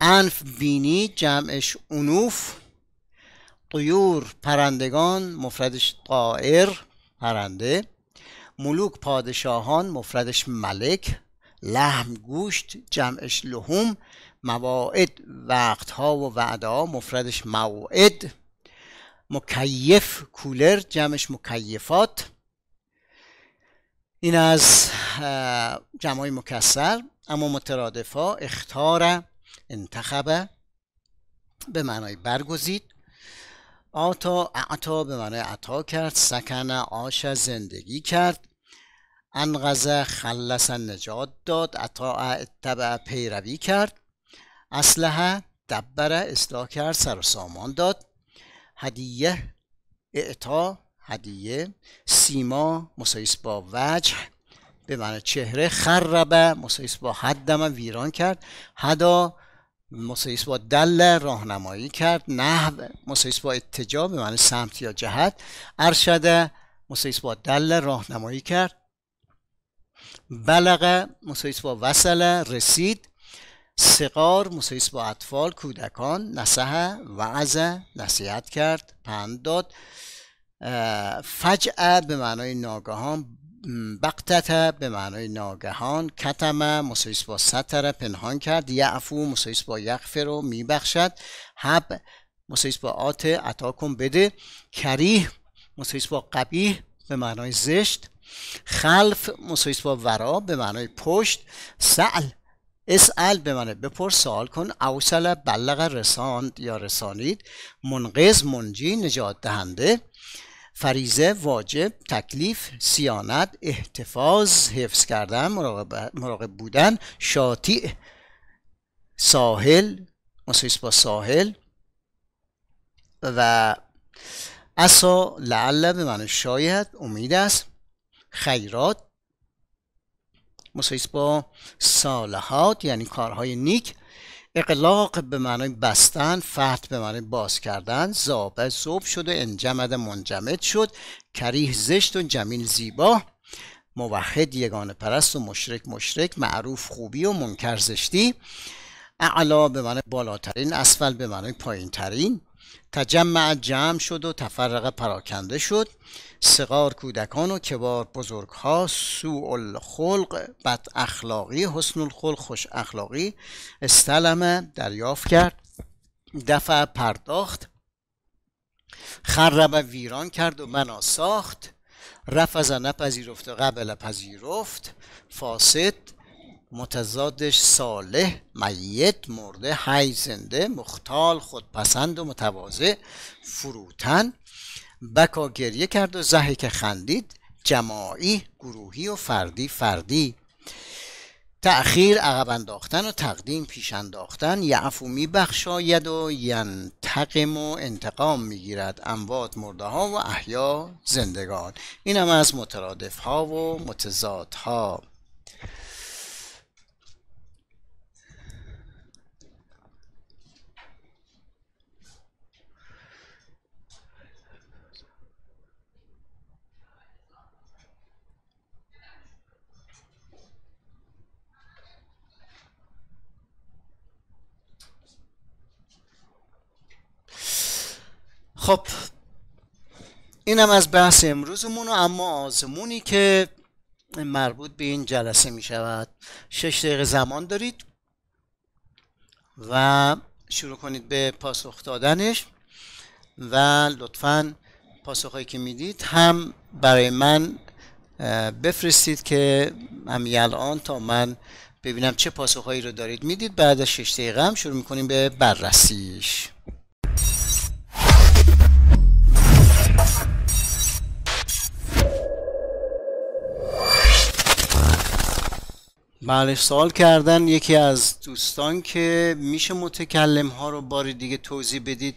انف بینی جمعش انوف. طیور پرندگان مفردش طائر پرنده. ملوک پادشاهان مفردش ملک. لحم گوشت جمعش لحوم. مواعد وقتها و وعده مفردش موعد. مکیف کولر جمعش مکیفات. این از جمعای مکسر. اما مترادفا اختار انتخب به معنای برگزید. آتا اعتا به معنای عطا کرد سکن آش زندگی کرد. انقذ خلص نجات داد عطا اتبع پیروی کرد. اسلحه دبره اصلاح کرد سر سامان داد. هدیه اعطا هدیه سیما مسایس با وجه به معنی چهره خربه مسایس با حدم ویران کرد. هدا مسایس با دل راهنمایی کرد نحو مسایس با اتجاه به معنی سمت یا جهت ارشده مسایس با دل راهنمایی کرد. بلغه مسایس با وصل رسید. سقار مسایس با اطفال کودکان نصحه وعظ نصیحت کرد پند داد. فجعه به معنای ناگهان بقتت به معنای ناگهان کتمه مسایس با ستره پنهان کرد یعفو مسایس با یغفر رو میبخشد. حب مسایس با آت عطا کن بده. کریه مسایس با قبیه به معنای زشت. خلف مسایس با ورا به معنای پشت. سعل اسأل به معنی بپرس سوال کن. اوصل بلغ رساند یا رسانید. منقذ منجی نجات دهنده. فریزه واجب تکلیف سیانت احتفاظ حفظ کردن مراقب, بودن شاطی ساحل مسایس با ساحل. و اسا لعل به معنی شاید امید است. خیرات مسایس با صالحات یعنی کارهای نیک. اقلاق به معنای بستن فتح به معنای باز کردن زابه زوب شد و انجمد منجمد شد. کریه زشت و جمیل زیبا. موحد یگان پرست و مشرک مشرک معروف خوبی و منکر زشتی. اعلا به معنای بالاترین اسفل به معنای پایینترین. تجمع جمع شد و تفرق پراکنده شد. سقار کودکان و کبار بزرگ ها سوء الخلق بد اخلاقی حسن الخلق خوش اخلاقی استلمه دریافت کرد. دفع پرداخت. خرب ویران کرد و بنا ساخت. رفض نپذیرفت و قبل پذیرفت. فاسد. متضادش صالح میت مرده حی زنده مختال خودپسند و متواضع فروتن بکا گریه کرد و زهی که خندید جماعی گروهی و فردی فردی. تأخیر عقب انداختن و تقدیم پیش انداختن یعفو میبخشاید و ینتقم و انتقام می‌گیرد اموات مرده ها و احیا زندگان. این هم از مترادف ها و متضاد ها خب اینم از بحث امروزمون اما آزمونی که مربوط به این جلسه می شود. شش دقیقه زمان دارید و شروع کنید به پاسخ دادنش و لطفا پاسخهایی که می‌دید هم برای من بفرستید که همین الان تا من ببینم چه پاسخهایی رو دارید. می‌دید بعد از شش دقیقه هم شروع می‌کنیم به بررسیش. بله سوال کردن یکی از دوستان که میشه متکلم ها رو بار دیگه توضیح بدید؟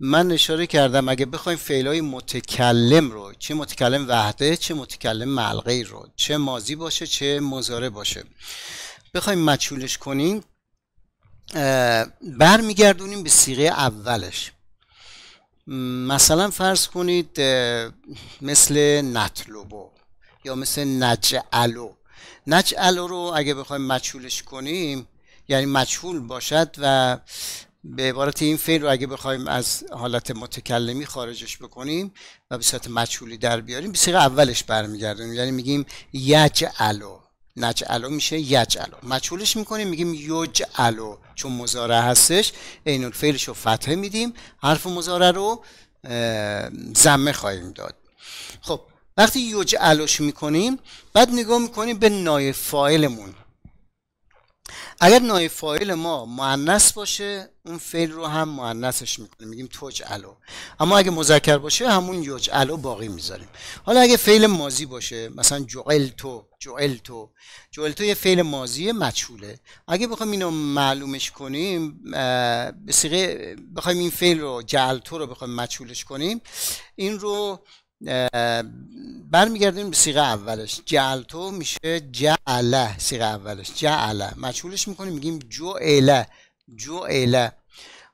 من اشاره کردم اگه بخوایم فعل های متکلم رو چه متکلم وحده چه متکلم ملغی رو چه مازی باشه چه مزاره باشه بخوایم مچولش کنیم برمیگردونیم به سیغه اولش. مثلا فرض کنید مثل نطلبو یا مثل نجعلو. نجعل رو اگه بخوایم مجهولش کنیم یعنی مجهول باشد و به عبارت این فعل رو اگه بخوایم از حالت متکلمی خارجش بکنیم و به صورت مجهولی در بیاریم به اولش برمیگردیم یعنی میگیم یجعلو. نجعلو میشه یجعلو. مجهولش می‌کنیم میگیم یجعلو. چون مزارع هستش عین الفعلش رو فتحه میدیم. حرف مزارع رو زمه خواهیم داد. خب وقتی یجعلوش می‌کنیم بعد نگاه می‌کنیم به نایب فاعلمون اگر نایب فاعل ما مؤنث باشه اون فعل رو هم مؤنثش می‌کنیم میگیم تجعلو اما اگه مذکر باشه همون یجعلو باقی می‌ذاریم. حالا اگه فعل ماضی باشه مثلا جعلتو جعلتو. جعلتو یه فعل ماضی مجهوله. اگه بخوایم اینو معلومش کنیم به بخوایم این فعل رو جعلتو رو بخوایم مجهولش کنیم این رو برمیگردیم به سیغه اولش. جعلتو میشه جعله سیغه اولش. جعله. مجهولش می‌کنیم میگیم جعله. جعله.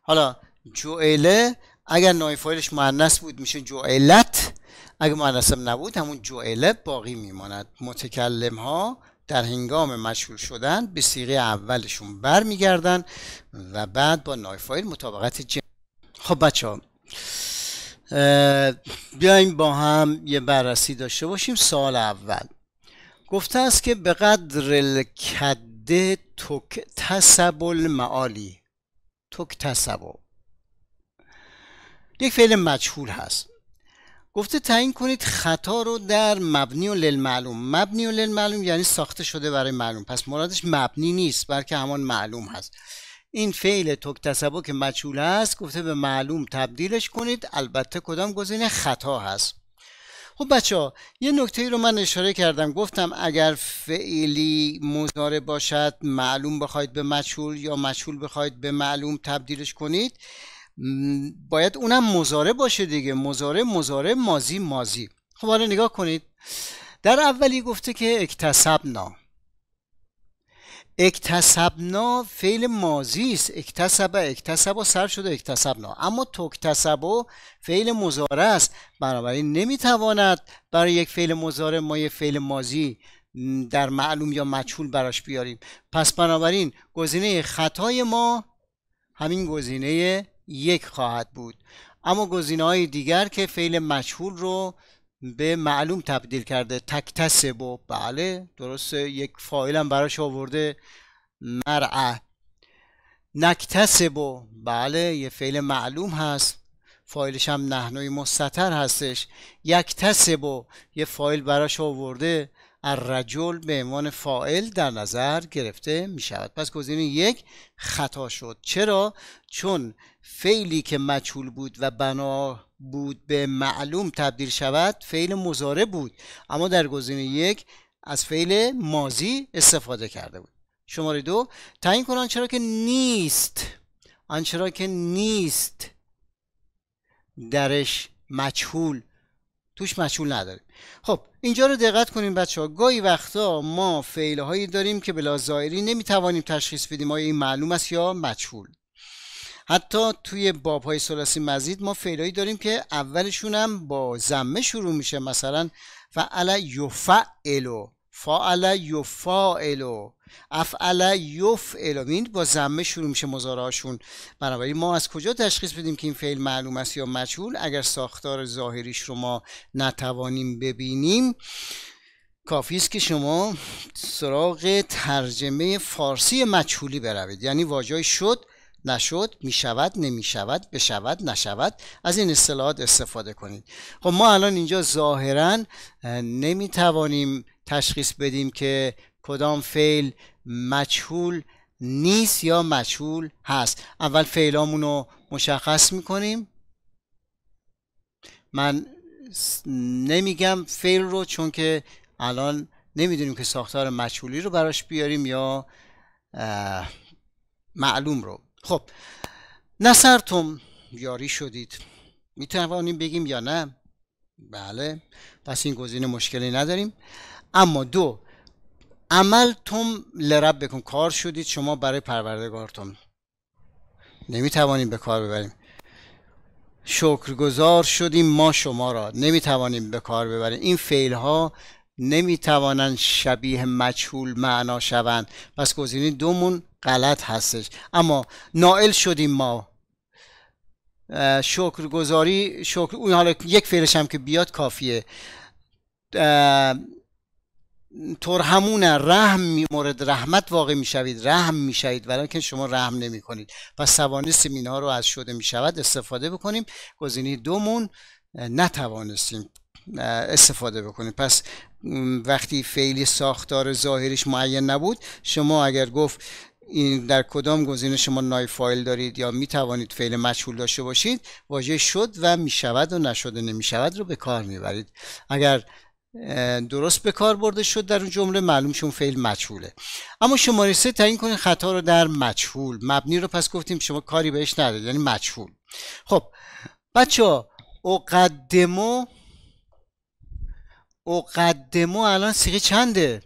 حالا جعله اگر نای فایلش مؤنث بود میشه جعلت. اگر مؤنث نبود همون جعله باقی میماند. متکلم ها در هنگام مشهور شدن به سیغه اولشون برمیگردن و بعد با نای فایل مطابقت جمع. خب بچه ها بیایم با هم یه بررسی داشته باشیم سال اول. گفته است که به قدر الکده تک تسب المعالی تک تسب یک فعل مجهول هست. گفته تعیین کنید خطا رو در مبنی و للمعلوم. مبنی و للمعلوم یعنی ساخته شده برای معلوم. پس مرادش مبنی نیست بلکه همان معلوم هست. این فعل تک که مجهول است گفته به معلوم تبدیلش کنید. البته کدام گزینه خطا هست؟ خب بچه ها یه نکته رو من اشاره کردم. گفتم اگر فعلی مزاره باشد معلوم بخواید به مجهول یا مجهول بخواید به معلوم تبدیلش کنید باید اونم مزاره باشه دیگه. مزاره مزاره مازی مازی خب حالا نگاه کنید. در اولی گفته که اکتسبنا. اکتسبنا فعل ماضی است. اکتسب اکتسب سر شده اکتسبنا. اما تکتسب فعل مزاره است. بنابراین نمی‌تواند برای یک فعل مزاره ما یک فعل ماضی در معلوم یا مجهول براش بیاریم. پس بنابراین گزینه خطای ما همین گزینه یک خواهد بود. اما گزینه های دیگر که فعل مجهول رو به معلوم تبدیل کرده. تکتسبو بله درسته. یک فایل هم براش آورده. مرعه. نکتسبو بله یه فعل معلوم هست. فایلش هم نحنوی مستتر هستش. یکتسبو یه فایل براش آورده. الرجل به عنوان فائل در نظر گرفته می شود پس گزینه یک خطا شد. چرا؟ چون فعلی که مجهول بود و بنا بود به معلوم تبدیل شود فعل مزاره بود. اما در گزینه یک از فعل مازی استفاده کرده بود. شماره دو تعیین کن آنچرا که نیست. آنچرا که نیست درش مجهول توش مجهول نداریم. خب اینجا رو دقت کنیم بچه ها گاهی وقتا ما فعل هایی داریم که بلا ظاهری نمی‌توانیم تشخیص بدیم آیا این معلوم است یا مجهول. حتی توی باب های سلاسی مزید ما فعلایی داریم که اولشون هم با زمه شروع میشه مثلا فعل یفعلو فعل یفعلو افعل یفعلو این با زمه شروع میشه مزارعاشون. بنابراین ما از کجا تشخیص بدیم که این فعل معلوم است یا مجهول؟ اگر ساختار ظاهریش رو ما نتوانیم ببینیم کافی است که شما سراغ ترجمه فارسی مجهولی بروید. یعنی واژه شد نشد می‌شود نمی‌شود بشود نشود از این اصطلاحات استفاده کنید. خب ما الان اینجا ظاهرا نمی‌توانیم تشخیص بدیم که کدام فعل مجهول نیست یا مجهول هست. اول فعلامون رو مشخص می‌کنیم. من نمیگم فعل رو چون که الان نمی‌دونیم که ساختار مجهولی رو براش بیاریم یا معلوم رو. خب نصرتم یاری شدید. می توانیم بگیم یا نه؟ بله پس این گزینه مشکلی نداریم. اما دو عمل تم لرب بکن. کار شدید شما برای پروردگارتون نمی توانیم به کار ببریم. شکرگزار شدیم ما شما را نمی توانیم به کار ببریم. این فعل ها نمی توانند شبیه مجهول معنا شوند. پس گزینه دومون غلط هستش. اما نائل شدیم ما. شکرگزاری شکر اون حالا یک فعلش هم که بیاد کافیه. ترهمون رحم مورد رحمت واقع می‌شوید رحم می‌شوید ولی که شما رحم نمی کنید. پس توانستیم اینها رو از شده می‌شود استفاده بکنیم. گزینه دومون نتوانستیم استفاده بکنیم. پس وقتی فعلی ساختار ظاهریش معین نبود شما اگر گفت این در کدام گزینه شما نای فایل دارید یا می توانید فعل مجهول داشته باشید واژه شد و می شود و نشده نمی شود رو به کار می‌برید اگر درست به کار برده شد. در اون جمله معلوم شون فعل مجهوله. اما شماره سه تعیین کنید خطا رو در مجهول. مبنی رو پس گفتیم شما کاری بهش ندارید یعنی مجهول. خب بچه ها اقدمو اقدمو الان سیغه چنده؟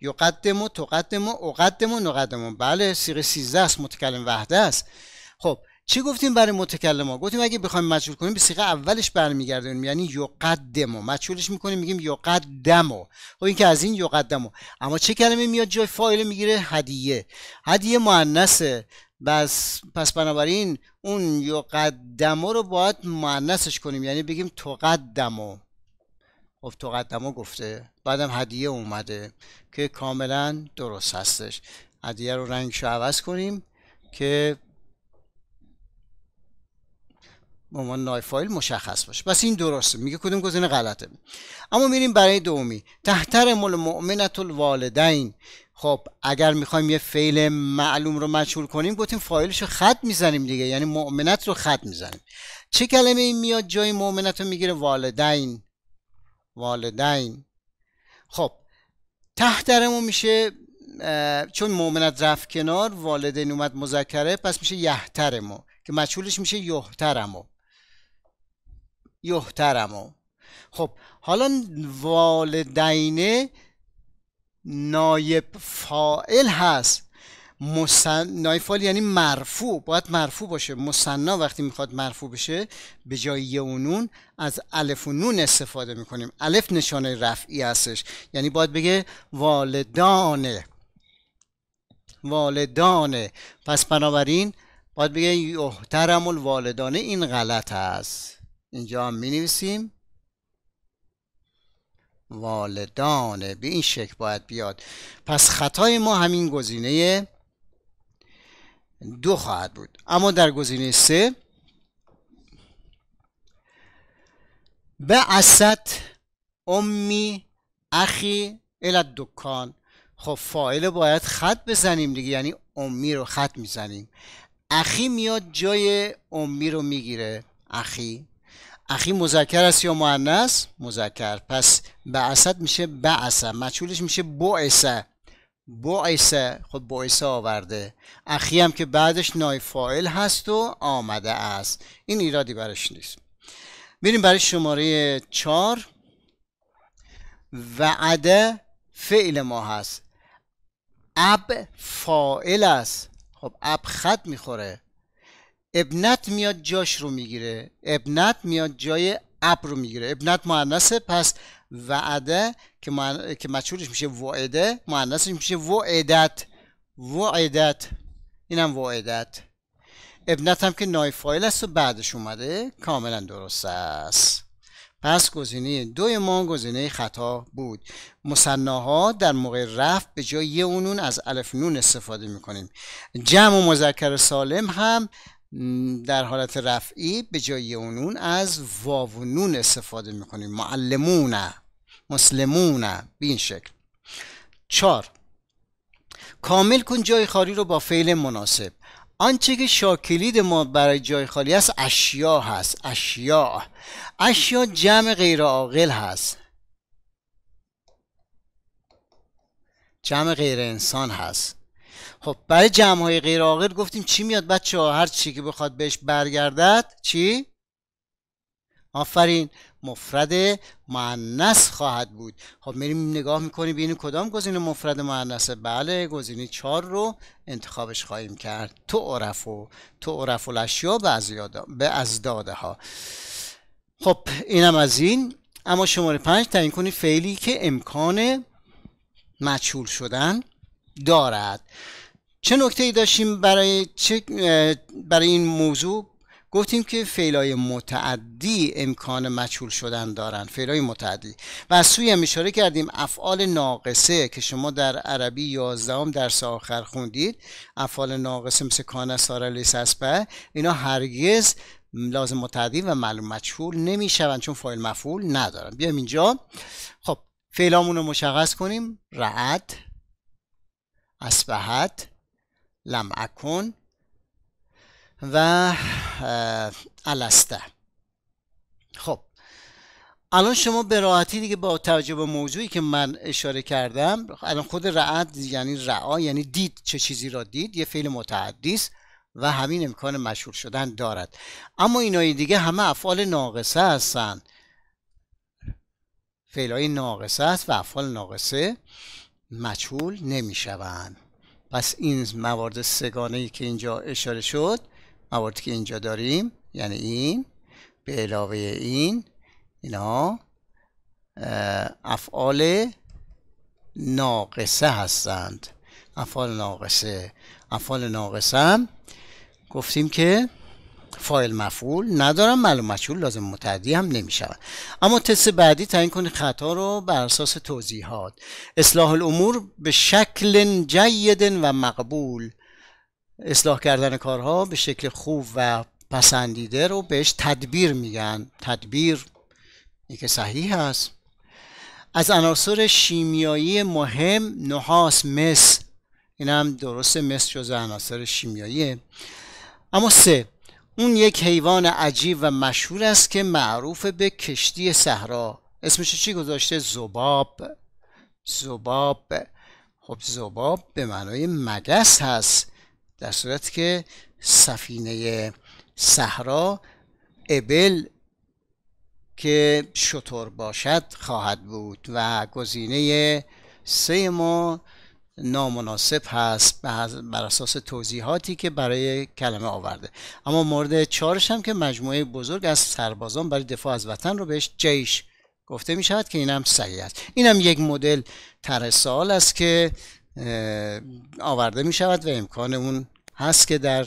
یقدمو تقدمو اقدمو نقدمو. بله سیغه 13 است متکلم وحده است. خب چی گفتیم برای متکلم ها؟ گفتیم اگه بخوایم مجهول کنیم به سیغه اولش برمیگردیم یعنی یقدمو مجهولش می‌کنیم میگیم یقدمو خب این که از این یقدمو اما چه کلمه میاد؟ جای فایل می‌گیره هدیه. هدیه مؤنثه. بس پس بنابراین اون یقدمو رو باید مؤنثش کنیم. یعنی بگیم تقدمو خب تقدمو گفته. بعدم هدیه اومده که کاملا درست هستش. هدیه رو رنگشو عوض کنیم که به عنوان نای فایل مشخص باشه. پس این درسته. میگه کدوم گزینه غلطه. اما میریم برای دومی. تحتر مول مؤمنت الوالدین. خب اگر می‌خوایم یه فعل معلوم رو مجهول کنیم گفتیم فایلش رو خط می‌زنیم دیگه. یعنی مؤمنت رو خط می‌زنیم. چه کلمه این میاد؟ جای مؤمنت رو می‌گیره والدین. والدین. خب تحترمون میشه چون مؤمنت رفت کنار والدین اومد مذکره پس میشه یحترمو که مجهولش میشه یحترمو. یحترمو خب حالا والدین نایب فائل هست. مسن... نایب فائل یعنی مرفوع باید مرفوع باشه. مصنا وقتی می‌خواد مرفوع بشه به جای یه و نون از الف و نون استفاده می‌کنیم. الف نشانه رفعی هستش. یعنی باید بگه والدانه والدانه پس بنابراین باید بگه یحترم الوالدانه این غلط است اینجا می نویسیم والدانه به این شکل باید بیاد. پس خطای ما همین گزینه دو خواهد بود. اما در گزینه سه به اسد امی اخی الى دکان خب فاعل باید خط بزنیم دیگه یعنی امی رو خط می‌زنیم. اخی میاد جای امی رو می‌گیره. اخی. اخی مذکر است یا مؤنث؟ مذکر. پس بعثت میشه بعثه مچولش میشه بعثه بعثه خب بعثه آورده. اخی هم که بعدش نای فاعل هست و آمده است. این ایرادی برش نیست. بریم برای شماره چار وعده فعل ما هست. اب فاعل است. خب اب خط می‌خوره. ابنت میاد جاش رو می‌گیره. ابنت میاد جای اب رو می‌گیره. ابنت مؤنثه پس وعده که معن... که مچولش میشه وعده مؤنثش میشه وعدت. وعدت. اینم وعدت. ابنت هم که نای فایل است و بعدش اومده کاملا درست است. پس گزینه دوی ما گزینه خطا بود. مصناها در موقع رفت به جای یه اونون از الف نون استفاده می‌کنیم. جمع و مذکر سالم هم در حالت رفعی به جای اونون از واو و نون استفاده می‌کنیم. معلمون مسلمون به این شکل. چار کامل کن جای خالی رو با فعل مناسب. آنچه که شاکلید ما برای جای خالی است اشیا هست. اشیا. اشیا جمع غیر عاقل هست. جمع غیر انسان هست. خب برای جمع های غیر عاقل گفتیم چی میاد بچه ها؟ هر چی که بخواد بهش برگردد چی؟ آفرین مفرد معنس خواهد بود. خب میریم نگاه می‌کنیم ببینیم کدام گزینه مفرد معنسه بله گزینه چهار رو انتخابش خواهیم کرد. تو و تو عرف الاشیا به ازداده ها. خب اینم از این. اما شماره پنج تعیین کنید فعلی که امکان مجهول شدن دارد. چه نکته ای داشتیم برای, چه برای این موضوع؟ گفتیم که فعلای متعدی امکان مجهول شدن دارن فعلای متعدی. و از سوی هم اشاره کردیم افعال ناقصه که شما در عربی 11 درس آخر خوندید. افعال ناقصه مثل کانه ساره لیس اسبه اینا هرگز لازم متعدی و معلوم مجهول نمی‌شوند چون فایل مفعول ندارن. بیایم اینجا. خب فعلامون رو مشخص کنیم. رعد اسبحت لم اکن و السته خب الان شما به راحتی دیگه با توجه به موضوعی که من اشاره کردم الان خود رعد یعنی رعا یعنی دید چه چیزی را دید یه فعل متعدی است و همین امکان مشهور شدن دارد. اما اینای دیگه همه افعال ناقصه هستن. فعلای ناقصه است و افعال ناقصه مجهول نمی‌شوند. پس این موارد سگانه ای که اینجا اشاره شد مواردی که اینجا داریم یعنی این به علاوه این اینا افعال ناقصه هستند. افعال ناقصه. افعال ناقصه هم گفتیم که فایل مفعول ندارم معلوم مجهول لازم متعدی هم نمی شود اما تست بعدی تعیین کنید خطا رو بر اساس توضیحات. اصلاح الامور به شکل جید و مقبول. اصلاح کردن کارها به شکل خوب و پسندیده رو بهش تدبیر میگن. تدبیر که صحیح هست. از عناصر شیمیایی مهم نحاس مس. این هم درسته مس جز عناصر شیمیاییه. اما سه اون یک حیوان عجیب و مشهور است که معروف به کشتی صحرا. اسمش چی گذاشته؟ زباب. زباب. خب زباب به معنای مگس هست در صورت که سفینه صحرا ابل که شطور باشد خواهد بود و گزینه سه ما نامناسب هست بر اساس توضیحاتی که برای کلمه آورده. اما مورد چهارش هم که مجموعه بزرگ از سربازان برای دفاع از وطن رو بهش جیش گفته می شود که این هم صحیح است. این هم یک مدل طرح سوال است که آورده می شود و امکان اون هست که در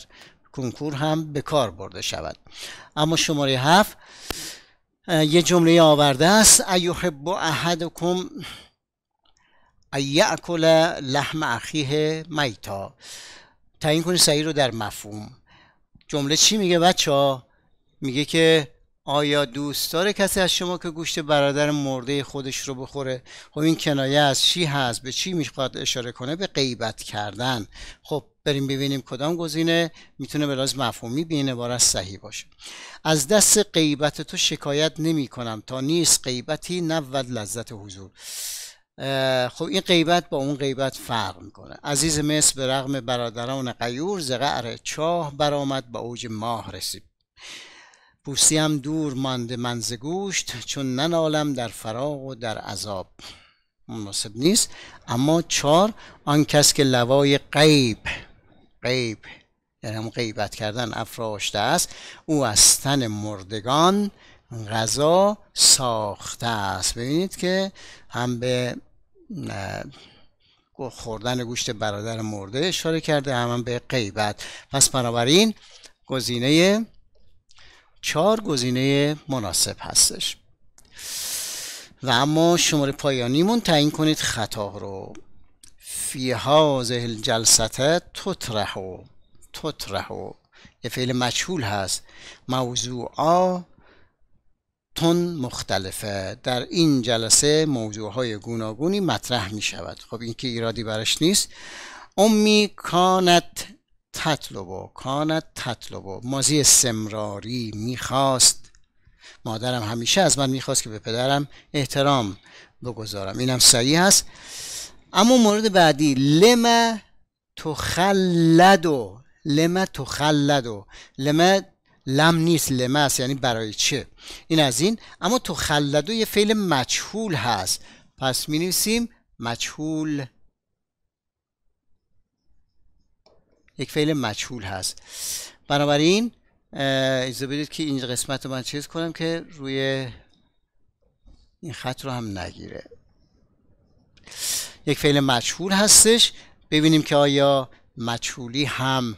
کنکور هم به کار برده شود. اما شماره هفت یه جمله آورده است. ایحب احدکم ایعکل لحم اخیه میتا تعیین کنید صحیح رو در مفهوم. جمله چی میگه بچه ها میگه که آیا دوست داره کسی از شما که گوشت برادر مرده خودش رو بخوره؟ خب این کنایه از چی هست؟ به چی می‌خواد اشاره کنه؟ به غیبت کردن. خب بریم ببینیم کدام گزینه می‌تونه به لحاظ مفهومی به این عبارت صحیح باشه. از دست غیبت تو شکایت نمی کنم تا نیست غیبتی نود لذت حضور. خب این غیبت با اون غیبت فرق می‌کنه. عزیز مصر به رغم برادران قیور زقعر چاه برآمد با اوج ماه رسید. بوسی هم دور مانده منز گوشت چون ننالم در فراغ و در عذاب. مناسب نیست اما چار آن کس که لوای غیب غیب یعنی هم غیبت کردن افراشته است او از تن مردگان غذا ساخته است. ببینید که هم به خوردن گوشت برادر مرده اشاره کرده هم, هم به غیبت. پس بنابراین گزینه چهار گزینه مناسب هستش. و اما شماره پایانیمون تعیین کنید خطا رو. فی هازه الجلسته تطرحو تطرحو یه فعل مجهول هست. موضوعا تون مختلفه. در این جلسه موضوع های گوناگونی مطرح می شود خب این که ایرادی برش نیست. امی کانت تطلبو کانت تطلبو. مازی سمراری می‌خواست. مادرم همیشه از من می‌خواست که به پدرم احترام بگذارم. اینم صحیح هست اما مورد بعدی لما تخلدو. لما تخلدو. لما لم نیست لمه است یعنی برای چه؟ این از این. اما تخلدو یه فعل مجهول هست. پس می نویسیم مجهول. یک فعل مجهول هست. بنابراین اجازه بدید که این قسمت رو من چیز کنم که روی این خط رو هم نگیره. یک فعل مجهول هستش. ببینیم که آیا مجهولی هم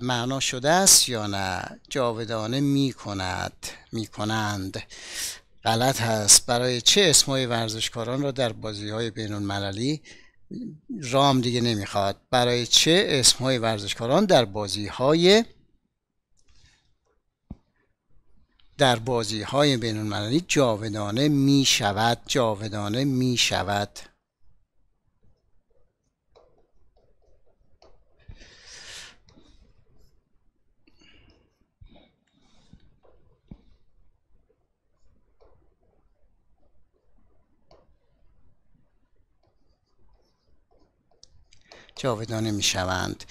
معنا شده است یا نه؟ جاودانه می کند می کنند غلط هست. برای چه اسمای ورزشکاران را در بازی های بین المللی رام دیگه نمی‌خواد؟ برای چه اسمهای ورزشکاران در بازی های در بازی های بین المللی جاودانه می شود جاودانه می شود جاودانه می شوند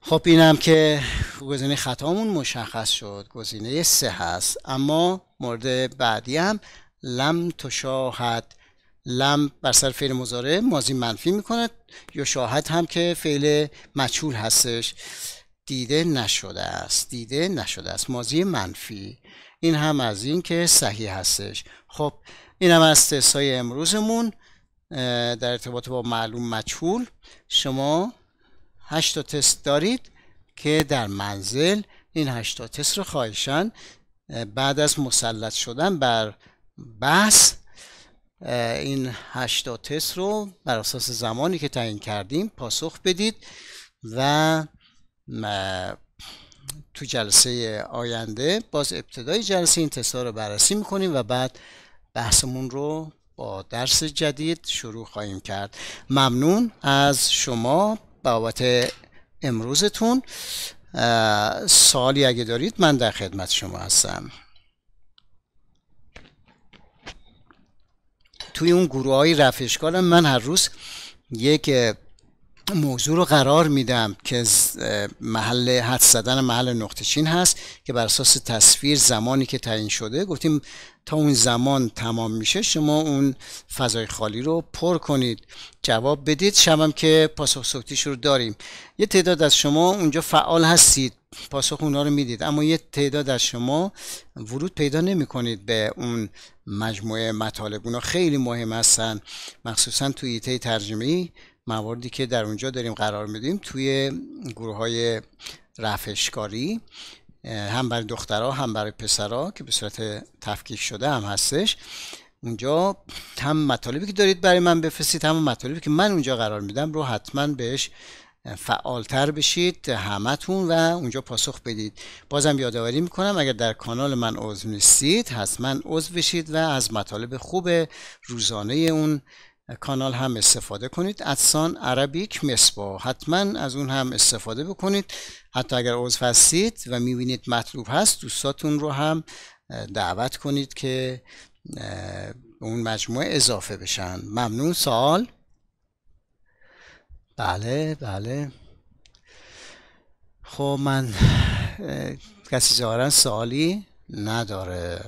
خب اینم که گزینه خطامون مشخص شد. گزینه سه هست. اما مورد بعدی هم لم تشاهد. لم بر سر فعل مزاره ماضی منفی می‌کند یا شاهد هم که فعل مجهول هستش. دیده نشده است. دیده نشده است. ماضی منفی. این هم از این که صحیح هستش. خب این هم از تستای امروزمون در ارتباط با معلوم مجهول. شما 8 تا تست دارید که در منزل این 8 تا تست رو خواهشان بعد از مسلط شدن بر بحث این 8 تا تست رو بر اساس زمانی که تعیین کردیم پاسخ بدید و تو جلسه آینده باز ابتدای جلسه این تست رو بررسی می‌کنیم و بعد بحثمون رو با درس جدید شروع خواهیم کرد. ممنون از شما بابت امروزتون. سوالی اگه دارید من در خدمت شما هستم. توی اون گروه های رفشکارم من هر روز یک موضوع رو قرار میدم که محل حد زدن محل نقطه چین هست که بر اساس تصویر زمانی که تعیین شده گفتیم تا اون زمان تمام میشه شما اون فضای خالی رو پر کنید. جواب بدید شبم که پاسخ صوتیش رو داریم. یه تعداد از شما اونجا فعال هستید پاسخ اونا رو می‌دید. اما یه تعداد از شما ورود پیدا نمی کنید به اون مجموعه مطالب. اونا خیلی مهم هستن مخصوصا توی ایته ترجمه مواردی که در اونجا داریم قرار میدیم توی گروه های رفشکاری هم برای دخترها هم برای پسرها که به صورت تفکیک شده هم هستش. اونجا هم مطالبی که دارید برای من بفرستید هم مطالبی که من اونجا قرار میدم رو حتما بهش فعالتر بشید همتون و اونجا پاسخ بدید. بازم یادآوری می‌کنم اگر در کانال من عضو نیستید حتما عضو بشید و از مطالب خوب روزانه اون کانال هم استفاده کنید. ادسان عربیک مصبا حتما از اون هم استفاده بکنید. حتی اگر عضو هستید و می‌بینید مطلوب هست دوستاتون رو هم دعوت کنید که اون مجموعه اضافه بشن. ممنون. سوال؟ بله بله. خب من کسی ظاهرا سوالی نداره.